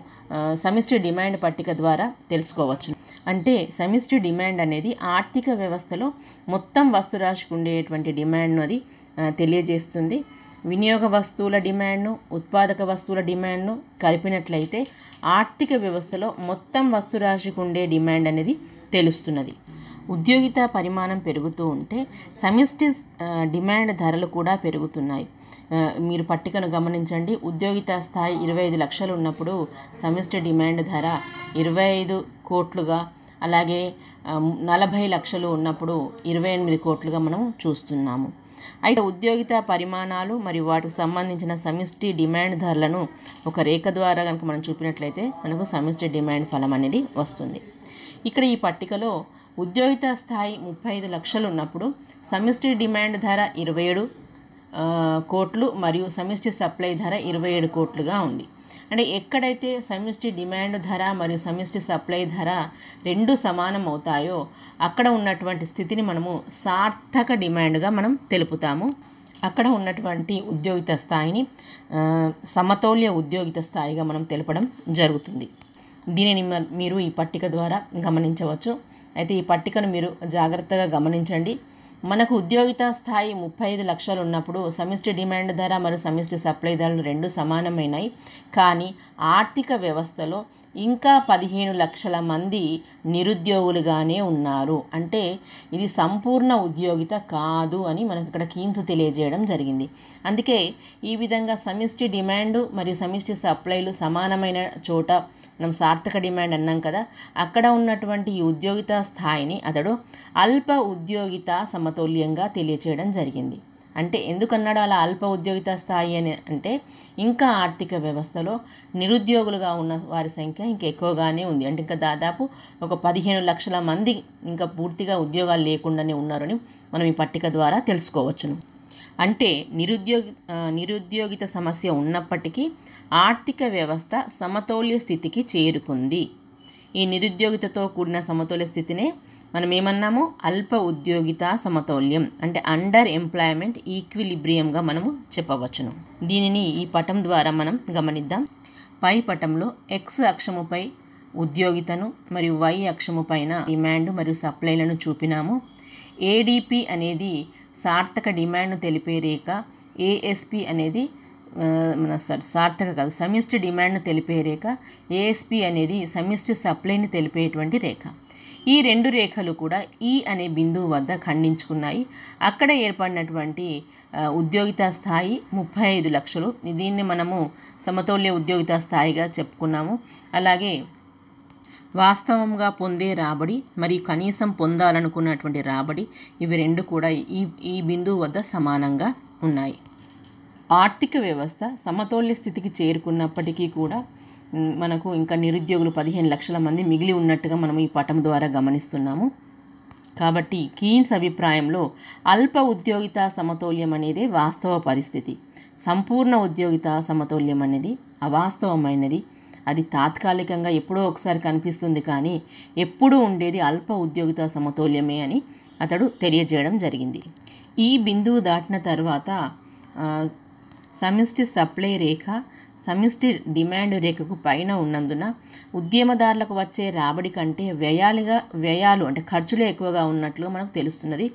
సమిష్టి డిమాండ్ పట్టిక ద్వారా తెలుసుకోవచ్చు. అంటే సమిష్టి డిమాండ్ అనేది ఆర్థిక వ్యవస్థలో మొత్తం వస్తురాశికి ఉండేటువంటి డిమాండ్ను అది తెలియజేస్తుంది. వినియోగ వస్తువుల డిమాండ్ను ఉత్పాదక వస్తువుల డిమాండ్ను కలిపినట్లయితే ఆర్థిక వ్యవస్థలో మొత్తం వస్తురాశికి ఉండే డిమాండ్ అనేది తెలుస్తున్నది. ఉద్యోగిత పరిమాణం పెరుగుతూ ఉంటే సమిష్టి డిమాండ్ ధరలు కూడా పెరుగుతున్నాయి. మీరు పట్టికను గమనించండి. ఉద్యోగిత స్థాయి ఇరవై ఐదు లక్షలు ఉన్నప్పుడు సమిష్టి డిమాండ్ ధర ఇరవై ఐదు కోట్లుగా అలాగే నలభై లక్షలు ఉన్నప్పుడు ఇరవై ఎనిమిది కోట్లుగా మనం చూస్తున్నాము. అయితే ఉద్యోగిత పరిమాణాలు మరియు వాటికి సంబంధించిన సమిష్టి డిమాండ్ ధరలను ఒక రేఖ ద్వారా కనుక మనం చూపినట్లయితే మనకు సమిష్టి డిమాండ్ ఫలం అనేది వస్తుంది. ఇక్కడ ఈ పట్టికలో ఉద్యోగిత స్థాయి ముప్పై ఐదు లక్షలు ఉన్నప్పుడు సమిష్టి డిమాండ్ ధర ఇరవై ఏడు కోట్లు మరియు సమిష్టి సప్లై ధర ఇరవై ఏడు కోట్లుగా ఉంది. అంటే ఎక్కడైతే సమిష్టి డిమాండ్ ధర మరియు సమిష్టి సప్లై ధర రెండు సమానం అవుతాయో అక్కడ ఉన్నటువంటి స్థితిని మనము సార్థక డిమాండ్గా మనం తెలుపుతాము. అక్కడ ఉన్నటువంటి ఉద్యోగిత స్థాయిని సమతౌల్య ఉద్యోగిత స్థాయిగా మనం తెలపడం జరుగుతుంది. దీనిని మ- మీరు ఈ పట్టిక ద్వారా గమనించవచ్చు. అయితే ఈ పట్టికను మీరు జాగ్రత్తగా గమనించండి. మనకు ఉద్యోగిత స్థాయి ముప్పై ఐదు లక్షలు ఉన్నప్పుడు సమిష్టి డిమాండ్ ధర మరియు సమిష్టి సప్లై ధరలు రెండు సమానమైనాయి. కానీ ఆర్థిక వ్యవస్థలో ఇంకా పదిహేను లక్షల మంది నిరుద్యోగులుగానే ఉన్నారు. అంటే ఇది సంపూర్ణ ఉద్యోగిత కాదు అని మనకు ఇక్కడ కీన్స్ తెలియజేయడం జరిగింది. అందుకే ఈ విధంగా సమిష్టి డిమాండ్ మరియు సమిష్టి సప్లైలు సమానమైన చోట మనం సార్థక డిమాండ్ అన్నాం కదా అక్కడ ఉన్నటువంటి ఈ ఉద్యోగిత స్థాయిని అతడు అల్ప ఉద్యోగిత సమతుల్యంగా తెలియచేయడం జరిగింది. అంటే ఎందుకన్నాడు అలా అల్ప ఉద్యోగిత స్థాయి అని అంటే ఇంకా ఆర్థిక వ్యవస్థలో నిరుద్యోగులుగా ఉన్న వారి సంఖ్య ఇంకా ఎక్కువగానే ఉంది. అంటే ఇంకా దాదాపు ఒక పదిహేను లక్షల మంది ఇంకా పూర్తిగా ఉద్యోగాలు లేకుండానే ఉన్నారని మనం ఈ పట్టిక ద్వారా తెలుసుకోవచ్చును. అంటే నిరుద్యోగి నిరుద్యోగిత సమస్య ఉన్నప్పటికీ ఆర్థిక వ్యవస్థ సమతౌల్య స్థితికి చేరుకుంది. ఈ నిరుద్యోగితతో కూడిన సమతౌల్య స్థితినే మనం ఏమన్నాము అల్ప ఉద్యోగిత సమతౌల్యం అంటే అండర్ ఎంప్లాయ్మెంట్ ఈక్విలిబ్రియంగా మనము చెప్పవచ్చును. దీనిని ఈ పటం ద్వారా మనం గమనిద్దాం. పై పటంలో ఎక్స్ అక్షముపై ఉద్యోగితను మరియు వై అక్షము పైన డిమాండ్ మరియు సప్లైలను చూపినాము. ఏడిపి అనేది సార్థక డిమాండ్ను తెలిపే రేఖ ఏఎస్పి అనేది మన సార్ సార్థక కాదు సమిష్టి డిమాండ్ను తెలిపే రేఖ ఏఎస్పి అనేది సమిష్టి సప్లైని తెలిపేటువంటి రేఖ. ఈ రెండు రేఖలు కూడా ఈ అనే బిందువు వద్ద ఖండించుకున్నాయి. అక్కడ ఏర్పడినటువంటి ఉద్యోగిత స్థాయి ముప్పై ఐదు లక్షలు. దీన్ని మనము సమతౌల్య ఉద్యోగిత స్థాయిగా చెప్పుకున్నాము. అలాగే వాస్తవంగా పొందే రాబడి మరియు కనీసం పొందాలనుకున్నటువంటి రాబడి ఇవి రెండు కూడా ఈ ఈ బిందువు వద్ద సమానంగా ఉన్నాయి. ఆర్థిక వ్యవస్థ సమతౌల్య స్థితికి చేరుకున్నప్పటికీ కూడా మనకు ఇంకా నిరుద్యోగులు పదిహేను లక్షల మంది మిగిలి ఉన్నట్టుగా మనం ఈ పటం ద్వారా గమనిస్తున్నాము. కాబట్టి కీన్స్ అభిప్రాయంలో అల్ప ఉద్యోగిత సమతౌల్యం అనేది వాస్తవ పరిస్థితి. సంపూర్ణ ఉద్యోగిత సమతౌల్యం అనేది అవాస్తవమైనది. అది తాత్కాలికంగా ఎప్పుడో ఒకసారి కనిపిస్తుంది కానీ ఎప్పుడూ ఉండేది అల్ప ఉద్యోగిత సమతౌల్యమే అని అతడు తెలియజేయడం జరిగింది. ఈ బిందువు దాటిన తర్వాత సమిష్టి సప్లై రేఖ సమిష్టి డిమాండ్ రేఖకు పైన ఉన్నందున ఉద్యమదారులకు వచ్చే రాబడి కంటే వ్యయాలుగా వ్యయాలు అంటే ఖర్చులే ఎక్కువగా ఉన్నట్లుగా మనకు తెలుస్తున్నది.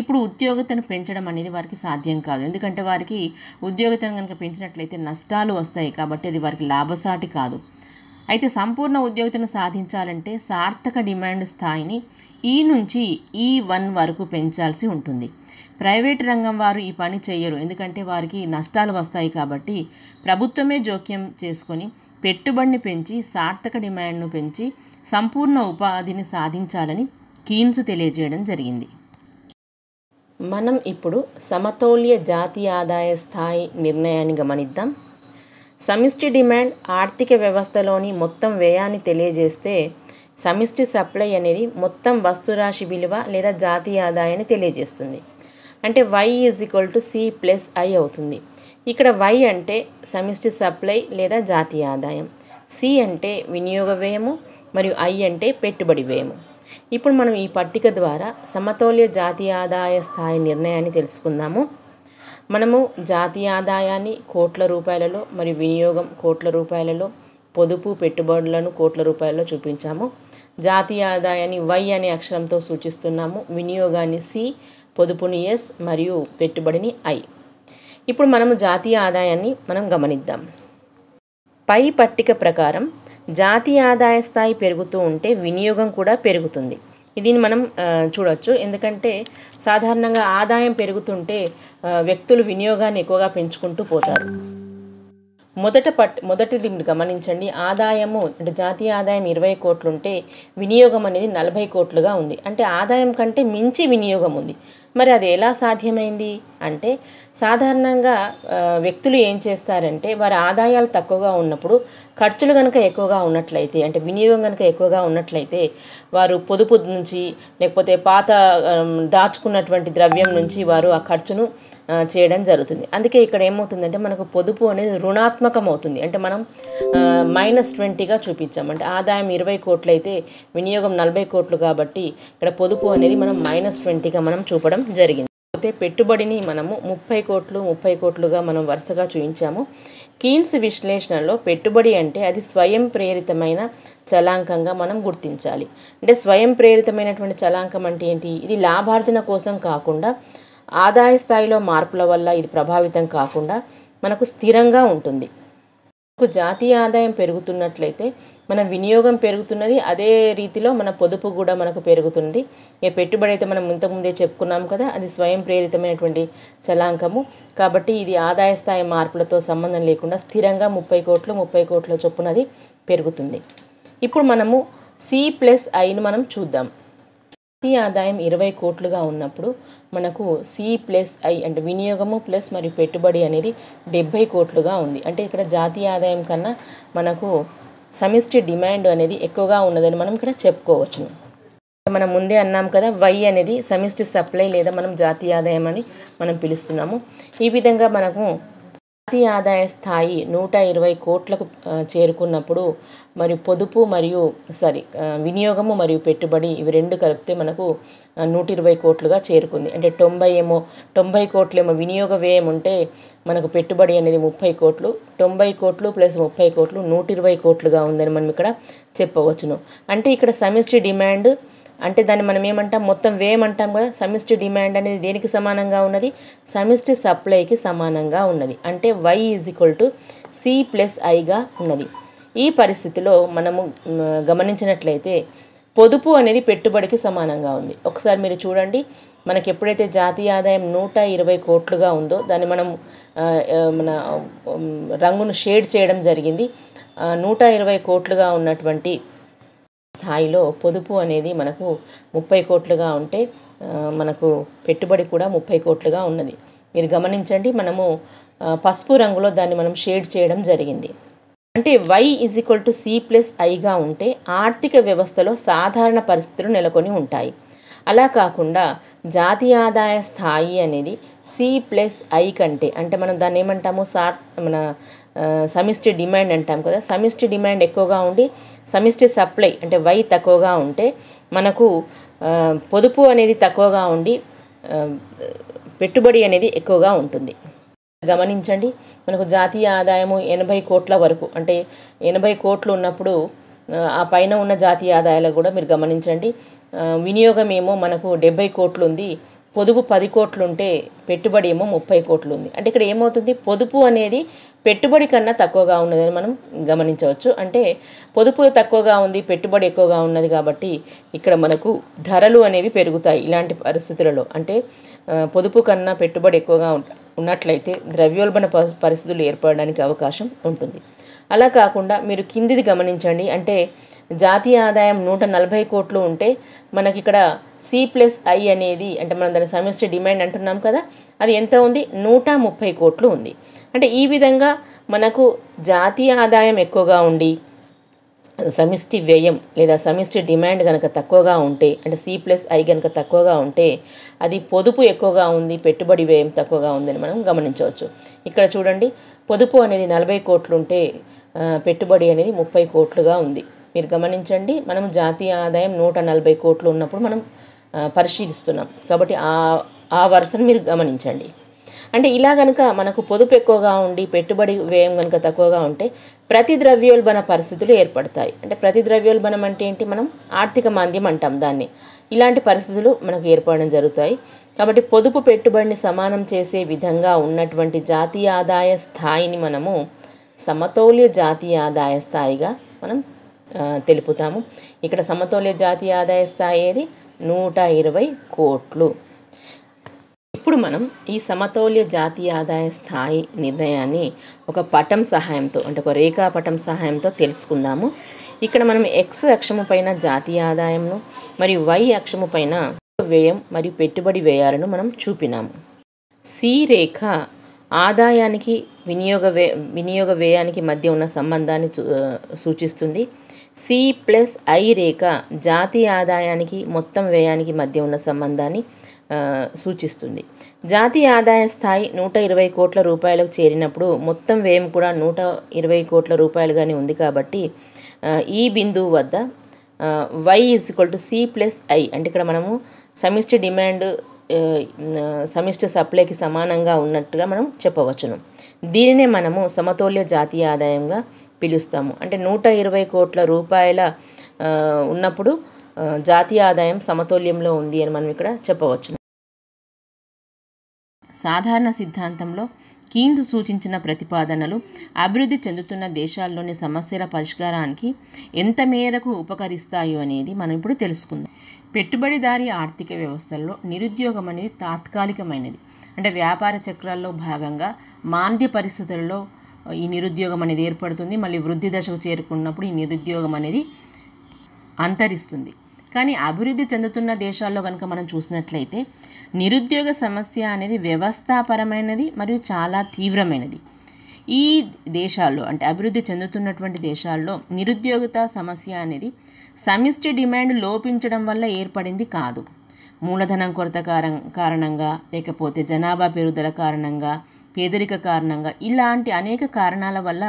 ఇప్పుడు ఉద్యోగతను పెంచడం అనేది వారికి సాధ్యం కాదు. ఎందుకంటే వారికి ఉద్యోగతను కనుక పెంచినట్లయితే నష్టాలు వస్తాయి కాబట్టి అది వారికి లాభసాటి కాదు. అయితే సంపూర్ణ ఉద్యోగితను సాధించాలంటే సార్థక డిమాండ్ స్థాయిని ఈ నుంచి ఈ వన్ వరకు పెంచాల్సి ఉంటుంది. ప్రైవేట్ రంగం వారు ఈ పని చేయరు ఎందుకంటే వారికి నష్టాలు వస్తాయి కాబట్టి ప్రభుత్వమే జోక్యం చేసుకొని పెట్టుబడిని పెంచి సార్థక డిమాండ్ను పెంచి సంపూర్ణ ఉపాధిని సాధించాలని కీన్స్ తెలియజేయడం జరిగింది. మనం ఇప్పుడు సమతౌల్య జాతీయ ఆదాయ స్థాయి నిర్ణయాన్ని గమనిద్దాం. సమిష్టి డిమాండ్ ఆర్థిక వ్యవస్థలోని మొత్తం వ్యయాన్ని తెలియజేస్తే సమిష్టి సప్లై అనేది మొత్తం వస్తురాశి విలువ లేదా జాతీయ ఆదాయాన్ని తెలియజేస్తుంది. అంటే Y is equal to C plus I అవుతుంది. ఇక్కడ వై అంటే సమిష్టి సప్లై లేదా జాతీయ ఆదాయం. సి అంటే వినియోగ వ్యయము మరియు ఐ అంటే పెట్టుబడి వ్యయము. ఇప్పుడు మనం ఈ పట్టిక ద్వారా సమతౌల్య జాతీయ ఆదాయ స్థాయి నిర్ణయాన్ని తెలుసుకుందాము. మనము జాతీయ ఆదాయాన్ని కోట్ల రూపాయలలో మరియు వినియోగం కోట్ల రూపాయలలో పొదుపు పెట్టుబడులను కోట్ల రూపాయలలో చూపించాము. జాతీయ ఆదాయాన్ని వై అనే అక్షరంతో సూచిస్తున్నాము. వినియోగాన్ని సి పొదుపుని ఎస్ మరియు పెట్టుబడిని ఐ ఇప్పుడు మనము జాతీయ ఆదాయాన్ని మనం గమనిద్దాం. పై పట్టిక ప్రకారం జాతీయ ఆదాయ స్థాయి పెరుగుతూ ఉంటే వినియోగం కూడా పెరుగుతుంది. దీన్ని మనం చూడవచ్చు ఎందుకంటే సాధారణంగా ఆదాయం పెరుగుతుంటే వ్యక్తులు వినియోగాన్ని ఎక్కువగా పెంచుకుంటూ పోతారు. మొదట పట్ మొదటిది గమనించండి. ఆదాయము అంటే జాతీయ ఆదాయం ఇరవై కోట్లు ఉంటే వినియోగం అనేది నలభై కోట్లుగా ఉంది. అంటే ఆదాయం కంటే మించి వినియోగం ఉంది. మరి అది ఎలా సాధ్యమైంది? అంటే సాధారణంగా వ్యక్తులు ఏం చేస్తారంటే వారి ఆదాయాలు తక్కువగా ఉన్నప్పుడు ఖర్చులు కనుక ఎక్కువగా ఉన్నట్లయితే అంటే వినియోగం కనుక ఎక్కువగా ఉన్నట్లయితే వారు పొదుపు నుంచి లేకపోతే పాత దాచుకున్నటువంటి ద్రవ్యం నుంచి వారు ఆ ఖర్చును చేయడం జరుగుతుంది. అందుకే ఇక్కడ ఏమవుతుందంటే మనకు పొదుపు అనేది రుణాత్మకం అవుతుంది అంటే మనం మైనస్ ట్వంటీగా చూపించాం. అంటే ఆదాయం ఇరవై కోట్లు అయితే వినియోగం నలభై కోట్లు కాబట్టి ఇక్కడ పొదుపు అనేది మనం మైనస్ ట్వంటీగా మనం చూపడం జరిగింది. అయితే పెట్టుబడిని మనము ముప్పై కోట్లు ముప్పై కోట్లుగా మనం వరుసగా చూపించాము కీన్స్ విశ్లేషణలో పెట్టుబడి అంటే అది స్వయం ప్రేరితమైన చలాంకంగా మనం గుర్తించాలి. అంటే స్వయం ప్రేరితమైనటువంటి చలాంకం అంటే ఏంటి? ఇది లాభార్జన కోసం కాకుండా ఆదాయ స్థాయిలో మార్పుల వల్ల ఇది ప్రభావితం కాకుండా మనకు స్థిరంగా ఉంటుంది. మనకు జాతీయ ఆదాయం పెరుగుతున్నట్లయితే మన వినియోగం పెరుగుతున్నది అదే రీతిలో మన పొదుపు కూడా మనకు పెరుగుతుంది. ఏ పెట్టుబడి అయితే మనం ఇంతకుముందే చెప్పుకున్నాం కదా అది స్వయం ప్రేరితమైనటువంటి చలాంకము. కాబట్టి ఇది ఆదాయ స్థాయి మార్పులతో సంబంధం లేకుండా స్థిరంగా ముప్పై కోట్లు ముప్పై కోట్ల చొప్పునది పెరుగుతుంది. ఇప్పుడు మనము సి ప్లస్ ఐను మనం చూద్దాం. జాతీయ ఆదాయం ఇరవై కోట్లుగా ఉన్నప్పుడు మనకు సి ప్లస్ ఐ అంటే వినియోగము ప్లస్ మరియు పెట్టుబడి అనేది డెబ్బై కోట్లుగా ఉంది. అంటే ఇక్కడ జాతీయ ఆదాయం కన్నా మనకు సమిష్టి డిమాండ్ అనేది ఎక్కువగా ఉన్నదని మనం ఇక్కడ చెప్పుకోవచ్చును. మనం ముందే అన్నాం కదా వై అనేది సమిష్టి సప్లై లేదా మనం జాతీయ ఆదాయం అని మనం పిలుస్తున్నాము. ఈ విధంగా మనకు జాతీయ ఆదాయ స్థాయి నూట ఇరవై కోట్లకు చేరుకున్నప్పుడు మరియు పొదుపు మరియు సారీ వినియోగము మరియు పెట్టుబడి ఇవి రెండు కలిపితే మనకు నూట ఇరవై కోట్లుగా చేరుకుంది. అంటే తొంభై ఏమో తొంభై కోట్లేమో వినియోగ వ్యయం ఉంటే మనకు పెట్టుబడి అనేది ముప్పై కోట్లు తొంభై కోట్లు ప్లస్ ముప్పై కోట్లు నూట ఇరవై కోట్లుగా ఉందని మనం ఇక్కడ చెప్పవచ్చును. అంటే ఇక్కడ సమిష్టి డిమాండ్ అంటే దాన్ని మనం ఏమంటాం? మొత్తం వేయమంటాం కదా? సమిష్టి డిమాండ్ అనేది దేనికి సమానంగా ఉన్నది? సమిష్టి సప్లైకి సమానంగా ఉన్నది. అంటే Y is equal to C plus ఐగా ఉన్నది. ఈ పరిస్థితిలో మనము గమనించినట్లయితే పొదుపు అనేది పెట్టుబడికి సమానంగా ఉంది. ఒకసారి మీరు చూడండి. మనకి ఎప్పుడైతే జాతీయ ఆదాయం నూట ఇరవై కోట్లుగా ఉందో దాన్ని మనం మన రంగును షేడ్ చేయడం జరిగింది. నూట ఇరవై కోట్లుగా ఉన్నటువంటి స్థాయిలో పొదుపు అనేది మనకు ముప్పై కోట్లుగా ఉంటే మనకు పెట్టుబడి కూడా ముప్పై కోట్లుగా ఉన్నది. మీరు గమనించండి మనము పసుపు రంగులో దాన్ని మనం షేడ్ చేయడం జరిగింది. అంటే Y is equal to C plus ఐగా ఉంటే ఆర్థిక వ్యవస్థలో సాధారణ పరిస్థితులు నెలకొని ఉంటాయి. అలా కాకుండా జాతీయ ఆదాయ స్థాయి అనేది సి ప్లస్ ఐ కంటే అంటే మనం దాన్ని ఏమంటాము సార్ మన సమిష్టి డిమాండ్ అంటాం కదా సమిష్టి డిమాండ్ ఎక్కువగా ఉండి సమిష్టి సప్లై అంటే వై తక్కువగా ఉంటే మనకు పొదుపు అనేది తక్కువగా ఉండి పెట్టుబడి అనేది ఎక్కువగా ఉంటుంది. గమనించండి మనకు జాతీయ ఆదాయము ఎనభై కోట్ల వరకు అంటే ఎనభై కోట్లు ఉన్నప్పుడు ఆ, పైన ఉన్న జాతీయ ఆదాయాలు కూడా మీరు గమనించండి వినియోగం ఏమో మనకు డెబ్బై కోట్లు ఉంది పొదుపు పది కోట్లు ఉంటే పెట్టుబడి ఏమో ముప్పై కోట్లు ఉంది అంటే ఇక్కడ ఏమవుతుంది? పొదుపు అనేది పెట్టుబడి కన్నా తక్కువగా ఉన్నదని మనం గమనించవచ్చు. అంటే పొదుపు తక్కువగా ఉంది పెట్టుబడి ఎక్కువగా ఉన్నది కాబట్టి ఇక్కడ మనకు ధరలు అనేవి పెరుగుతాయి ఇలాంటి పరిస్థితులలో. అంటే పొదుపు కన్నా పెట్టుబడి ఎక్కువగా ఉన్నట్లయితే ద్రవ్యోల్బణ ప- పరిస్థితులు ఏర్పడడానికి అవకాశం ఉంటుంది. అలా కాకుండా మీరు కిందిది గమనించండి. అంటే జాతీయ ఆదాయం నూట నలభై కోట్లు ఉంటే మనకి ఇక్కడ సి ప్లస్ ఐ అనేది అంటే మనం దాని సమిష్టి డిమాండ్ అంటున్నాం కదా అది ఎంత ఉంది? నూట ముప్పై కోట్లు ఉంది. అంటే ఈ విధంగా మనకు జాతీయ ఆదాయం ఎక్కువగా ఉండి సమిష్టి వ్యయం లేదా సమిష్టి డిమాండ్ కనుక తక్కువగా ఉంటే అంటే సి ప్లస్ ఐ కనుక తక్కువగా ఉంటే అది పొదుపు ఎక్కువగా ఉంది పెట్టుబడి వ్యయం తక్కువగా ఉందని మనం గమనించవచ్చు. ఇక్కడ చూడండి పొదుపు అనేది నలభై కోట్లు ఉంటే పెట్టుబడి అనేది ముప్పై కోట్లుగా ఉంది. మీరు గమనించండి మనం జాతీయ ఆదాయం నూట నలభై కోట్లు ఉన్నప్పుడు మనం పరిశీలిస్తున్నాం. కాబట్టి ఆ ఆ వరుసను మీరు గమనించండి. అంటే ఇలా కనుక మనకు పొదుపు ఎక్కువగా ఉండి పెట్టుబడి వ్యయం కనుక తక్కువగా ఉంటే ప్రతి ద్రవ్యోల్బణ పరిస్థితులు ఏర్పడతాయి. అంటే ప్రతి ద్రవ్యోల్బణం అంటే ఏంటి? మనం ఆర్థిక మాంద్యం అంటాం దాన్ని. ఇలాంటి పరిస్థితులు మనకు ఏర్పడడం జరుగుతాయి. కాబట్టి పొదుపు పెట్టుబడిని సమానం చేసే విధంగా ఉన్నటువంటి జాతీయ ఆదాయ స్థాయిని మనము సమతౌల్య జాతీయ ఆదాయ స్థాయిగా మనం తెలుపుతాము. ఇక్కడ సమతౌల్య జాతీయ ఆదాయ స్థాయి ఏది? నూట ఇరవై కోట్లు. ఇప్పుడు మనం ఈ సమతౌల్య జాతీయ ఆదాయ స్థాయి నిర్ణయాన్ని ఒక పటం సహాయంతో అంటే ఒక రేఖాపటం సహాయంతో తెలుసుకుందాము. ఇక్కడ మనం ఎక్స్ అక్షము పైన జాతీయ ఆదాయంను మరియు వై అక్షము పైన వ్యయం మరియు పెట్టుబడి వ్యయాలను మనం చూపినాము. సి రేఖ ఆదాయానికి వినియోగ వ్యయ వినియోగ వ్యయానికి మధ్య ఉన్న సంబంధాన్ని చూ- సూచిస్తుంది. సి ప్లస్ ఐ రేఖ జాతీయ ఆదాయానికి మొత్తం వ్యయానికి మధ్య ఉన్న సంబంధాన్ని సూచిస్తుంది. జాతీయ ఆదాయ స్థాయి నూట ఇరవై కోట్ల రూపాయలకు చేరినప్పుడు మొత్తం వ్యయం కూడా నూట ఇరవై కోట్ల రూపాయలుగానే ఉంది కాబట్టి ఈ బిందువు వద్ద Y is equal to C plus I అంటే ఇక్కడ మనము సమిష్టి డిమాండ్ సమిష్టి సప్లైకి సమానంగా ఉన్నట్టుగా మనం చెప్పవచ్చును. దీనినే మనము సమతౌల్య జాతీయ ఆదాయంగా పిలుస్తాము. అంటే నూట ఇరవై కోట్ల రూపాయల ఉన్నప్పుడు జాతీయ ఆదాయం సమతౌల్యంలో ఉంది అని మనం ఇక్కడ చెప్పవచ్చు. సాధారణ సిద్ధాంతంలో కీన్స్ సూచించిన ప్రతిపాదనలు అభివృద్ధి చెందుతున్న దేశాల్లోని సమస్యల పరిష్కారానికి ఎంత మేరకు ఉపకరిస్తాయో అనేది మనం ఇప్పుడు తెలుసుకుందాం. పెట్టుబడిదారీ ఆర్థిక వ్యవస్థల్లో నిరుద్యోగం అనేది తాత్కాలికమైనది. అంటే వ్యాపార చక్రాల్లో భాగంగా మాంద్య పరిస్థితులలో ఈ నిరుద్యోగం అనేది ఏర్పడుతుంది. మళ్ళీ వృద్ధి దశకు చేరుకున్నప్పుడు ఈ నిరుద్యోగం అనేది అంతరిస్తుంది. కానీ అభివృద్ధి చెందుతున్న దేశాల్లో కనుక మనం చూసినట్లయితే నిరుద్యోగ సమస్య అనేది వ్యవస్థాపరమైనది మరియు చాలా తీవ్రమైనది. ఈ దేశాల్లో అంటే అభివృద్ధి చెందుతున్నటువంటి దేశాల్లో నిరుద్యోగత సమస్య అనేది సమిష్టి డిమాండ్ లోపించడం వల్ల ఏర్పడింది కాదు. మూలధనం కొరత కారణంగా లేకపోతే జనాభా పెరుగుదల కారణంగా పేదరిక కారణంగా. ఇలాంటి అనేక కారణాల వల్ల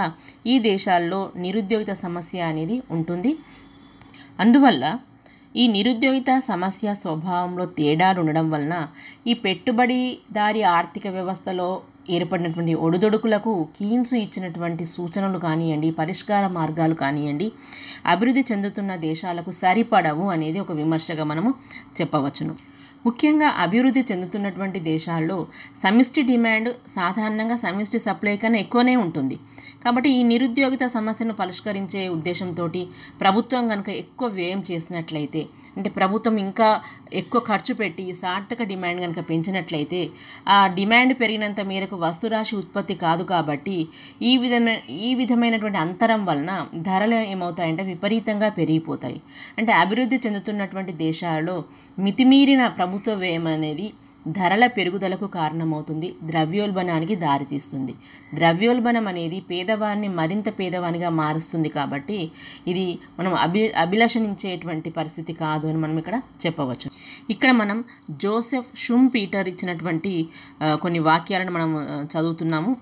ఈ దేశాల్లో నిరుద్యోగిత సమస్య అనేది ఉంటుంది. అందువల్ల ఈ నిరుద్యోగిత సమస్య స్వభావంలో తేడాలు ఉండడం వలన ఈ పెట్టుబడిదారి ఆర్థిక వ్యవస్థలో ఏర్పడినటువంటి ఒడిదొడుకులకు కీన్స్ ఇచ్చినటువంటి సూచనలు కానివ్వండి పరిష్కార మార్గాలు కానివ్వండి అభివృద్ధి చెందుతున్న దేశాలకు సరిపడవు అనేది ఒక విమర్శగా మనము చెప్పవచ్చును. ముఖ్యంగా అభివృద్ధి చెందుతున్నటువంటి దేశాల్లో సమిష్టి డిమాండ్ సాధారణంగా సమిష్టి సప్లై కన్నా ఎక్కువనే ఉంటుంది. కాబట్టి ఈ నిరుద్యోగిత సమస్యను పరిష్కరించే ఉద్దేశంతో ప్రభుత్వం కనుక ఎక్కువ వ్యయం చేసినట్లయితే అంటే ప్రభుత్వం ఇంకా ఎక్కువ ఖర్చు పెట్టి సార్థక డిమాండ్ కనుక పెంచినట్లయితే ఆ డిమాండ్ పెరిగినంత మేరకు వస్తురాశి ఉత్పత్తి కాదు కాబట్టి ఈ విధమైన ఈ విధమైనటువంటి అంతరం వలన ధరలు ఏమవుతాయంటే విపరీతంగా పెరిగిపోతాయి. అంటే అభివృద్ధి చెందుతున్నటువంటి దేశాలలో మితిమీరిన ప్రభుత్వ వ్యయం అనేది ధరల పెరుగుదలకు కారణమవుతుంది ద్రవ్యోల్బణానికి దారితీస్తుంది. ద్రవ్యోల్బణం అనేది పేదవారిని మరింత పేదవానిగా మారుస్తుంది కాబట్టి ఇది మనం అభి అభిలషణించేటువంటి పరిస్థితి కాదు అని మనం ఇక్కడ చెప్పవచ్చు. ఇక్కడ మనం జోసెఫ్ షుమ్ పీటర్ ఇచ్చినటువంటి కొన్ని వాక్యాలను మనం చదువుతున్నాము.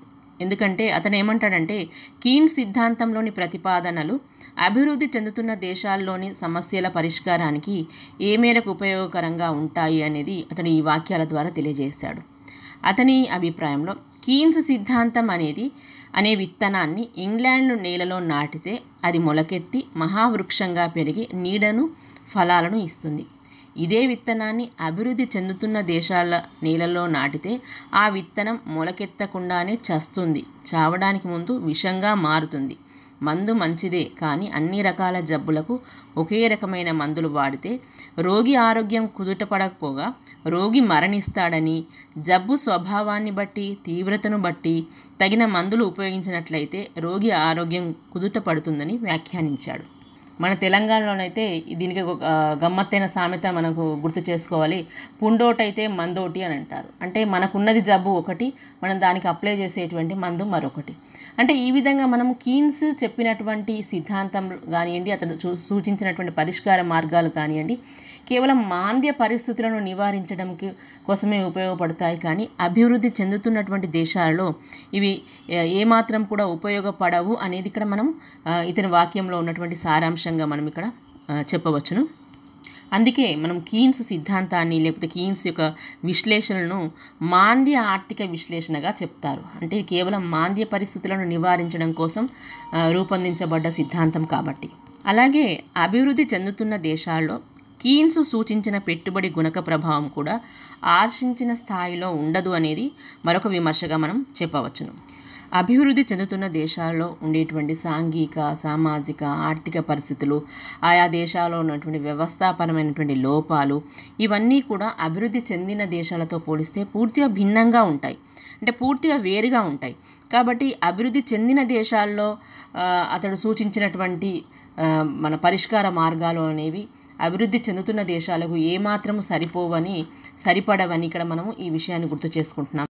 ఎందుకంటే అతను ఏమంటాడంటే కీన్ సిద్ధాంతంలోని ప్రతిపాదనలు అభివృద్ధి చెందుతున్న దేశాల్లోని సమస్యల పరిష్కారానికి ఏ మేరకు ఉపయోగకరంగా ఉంటాయి అనేది అతను ఈ వాక్యాల ద్వారా తెలియజేశాడు. అతని అభిప్రాయంలో కీన్స్ సిద్ధాంతం అనేది అనే విత్తనాన్ని ఇంగ్లాండ్ నేలలో నాటితే అది మొలకెత్తి మహావృక్షంగా పెరిగి నీడను ఫలాలను ఇస్తుంది. ఇదే విత్తనాన్ని అభివృద్ధి చెందుతున్న దేశాల నేలలో నాటితే ఆ విత్తనం మొలకెత్తకుండానే చస్తుంది చావడానికి ముందు విషంగా మారుతుంది. మందు మంచిదే కానీ అన్ని రకాల జబ్బులకు ఒకే రకమైన మందులు వాడితే రోగి ఆరోగ్యం కుదుటపడకపోగా రోగి మరణిస్తాడని జబ్బు స్వభావాన్ని బట్టి తీవ్రతను బట్టి తగిన మందులు ఉపయోగించినట్లయితే రోగి ఆరోగ్యం కుదుట పడుతుందని వ్యాఖ్యానించాడు. మన తెలంగాణలోనైతే దీనికి ఒక గమ్మత్తైన సామెత మనకు గుర్తు చేసుకోవాలి. పుండోటైతే మందోటి అని అంటారు. అంటే మనకున్నది జబ్బు ఒకటి మనం దానికి అప్లై చేసేటువంటి మందు మరొకటి. అంటే ఈ విధంగా మనము కీన్స్ చెప్పినటువంటి సిద్ధాంతం కానివ్వండి అతను చూ సూచించినటువంటి పరిష్కార మార్గాలు కానివ్వండి కేవలం మాంద్య పరిస్థితులను నివారించడానికి కోసమే ఉపయోగపడతాయి. కానీ అభివృద్ధి చెందుతున్నటువంటి దేశాలలో ఇవి ఏ- ఏమాత్రం కూడా ఉపయోగపడవు అనేది ఇక్కడ మనం ఇతని వాక్యంలో ఉన్నటువంటి సారాంశంగా మనం ఇక్కడ చెప్పవచ్చును. అందుకే మనం కీన్స్ సిద్ధాంతాన్ని లేకపోతే కీన్స్ యొక్క విశ్లేషణను మాంద్య ఆర్థిక విశ్లేషణగా చెప్తారు. అంటే కేవలం మాంద్య పరిస్థితులను నివారించడం కోసం రూపొందించబడ్డ సిద్ధాంతం కాబట్టి. అలాగే అభివృద్ధి చెందుతున్న దేశాల్లో కీన్స్ సూచించిన పెట్టుబడి గుణక ప్రభావం కూడా ఆశించిన స్థాయిలో ఉండదు అనేది మరొక విమర్శగా మనం చెప్పవచ్చును. అభివృద్ధి చెందుతున్న దేశాల్లో ఉండేటువంటి సాంఘిక సామాజిక ఆర్థిక పరిస్థితులు ఆయా దేశాల్లో ఉన్నటువంటి వ్యవస్థాపరమైనటువంటి లోపాలు ఇవన్నీ కూడా అభివృద్ధి చెందిన దేశాలతో పోలిస్తే పూర్తిగా భిన్నంగా ఉంటాయి. అంటే పూర్తిగా వేరుగా ఉంటాయి. కాబట్టి అభివృద్ధి చెందిన దేశాల్లో అతడు సూచించినటువంటి మన పరిష్కార మార్గాలు అనేవి అభివృద్ధి చెందుతున్న దేశాలకు ఏమాత్రం సరిపోవని సరిపడవని ఇక్కడ మనము ఈ విషయాన్ని గుర్తు చేసుకుంటున్నాం.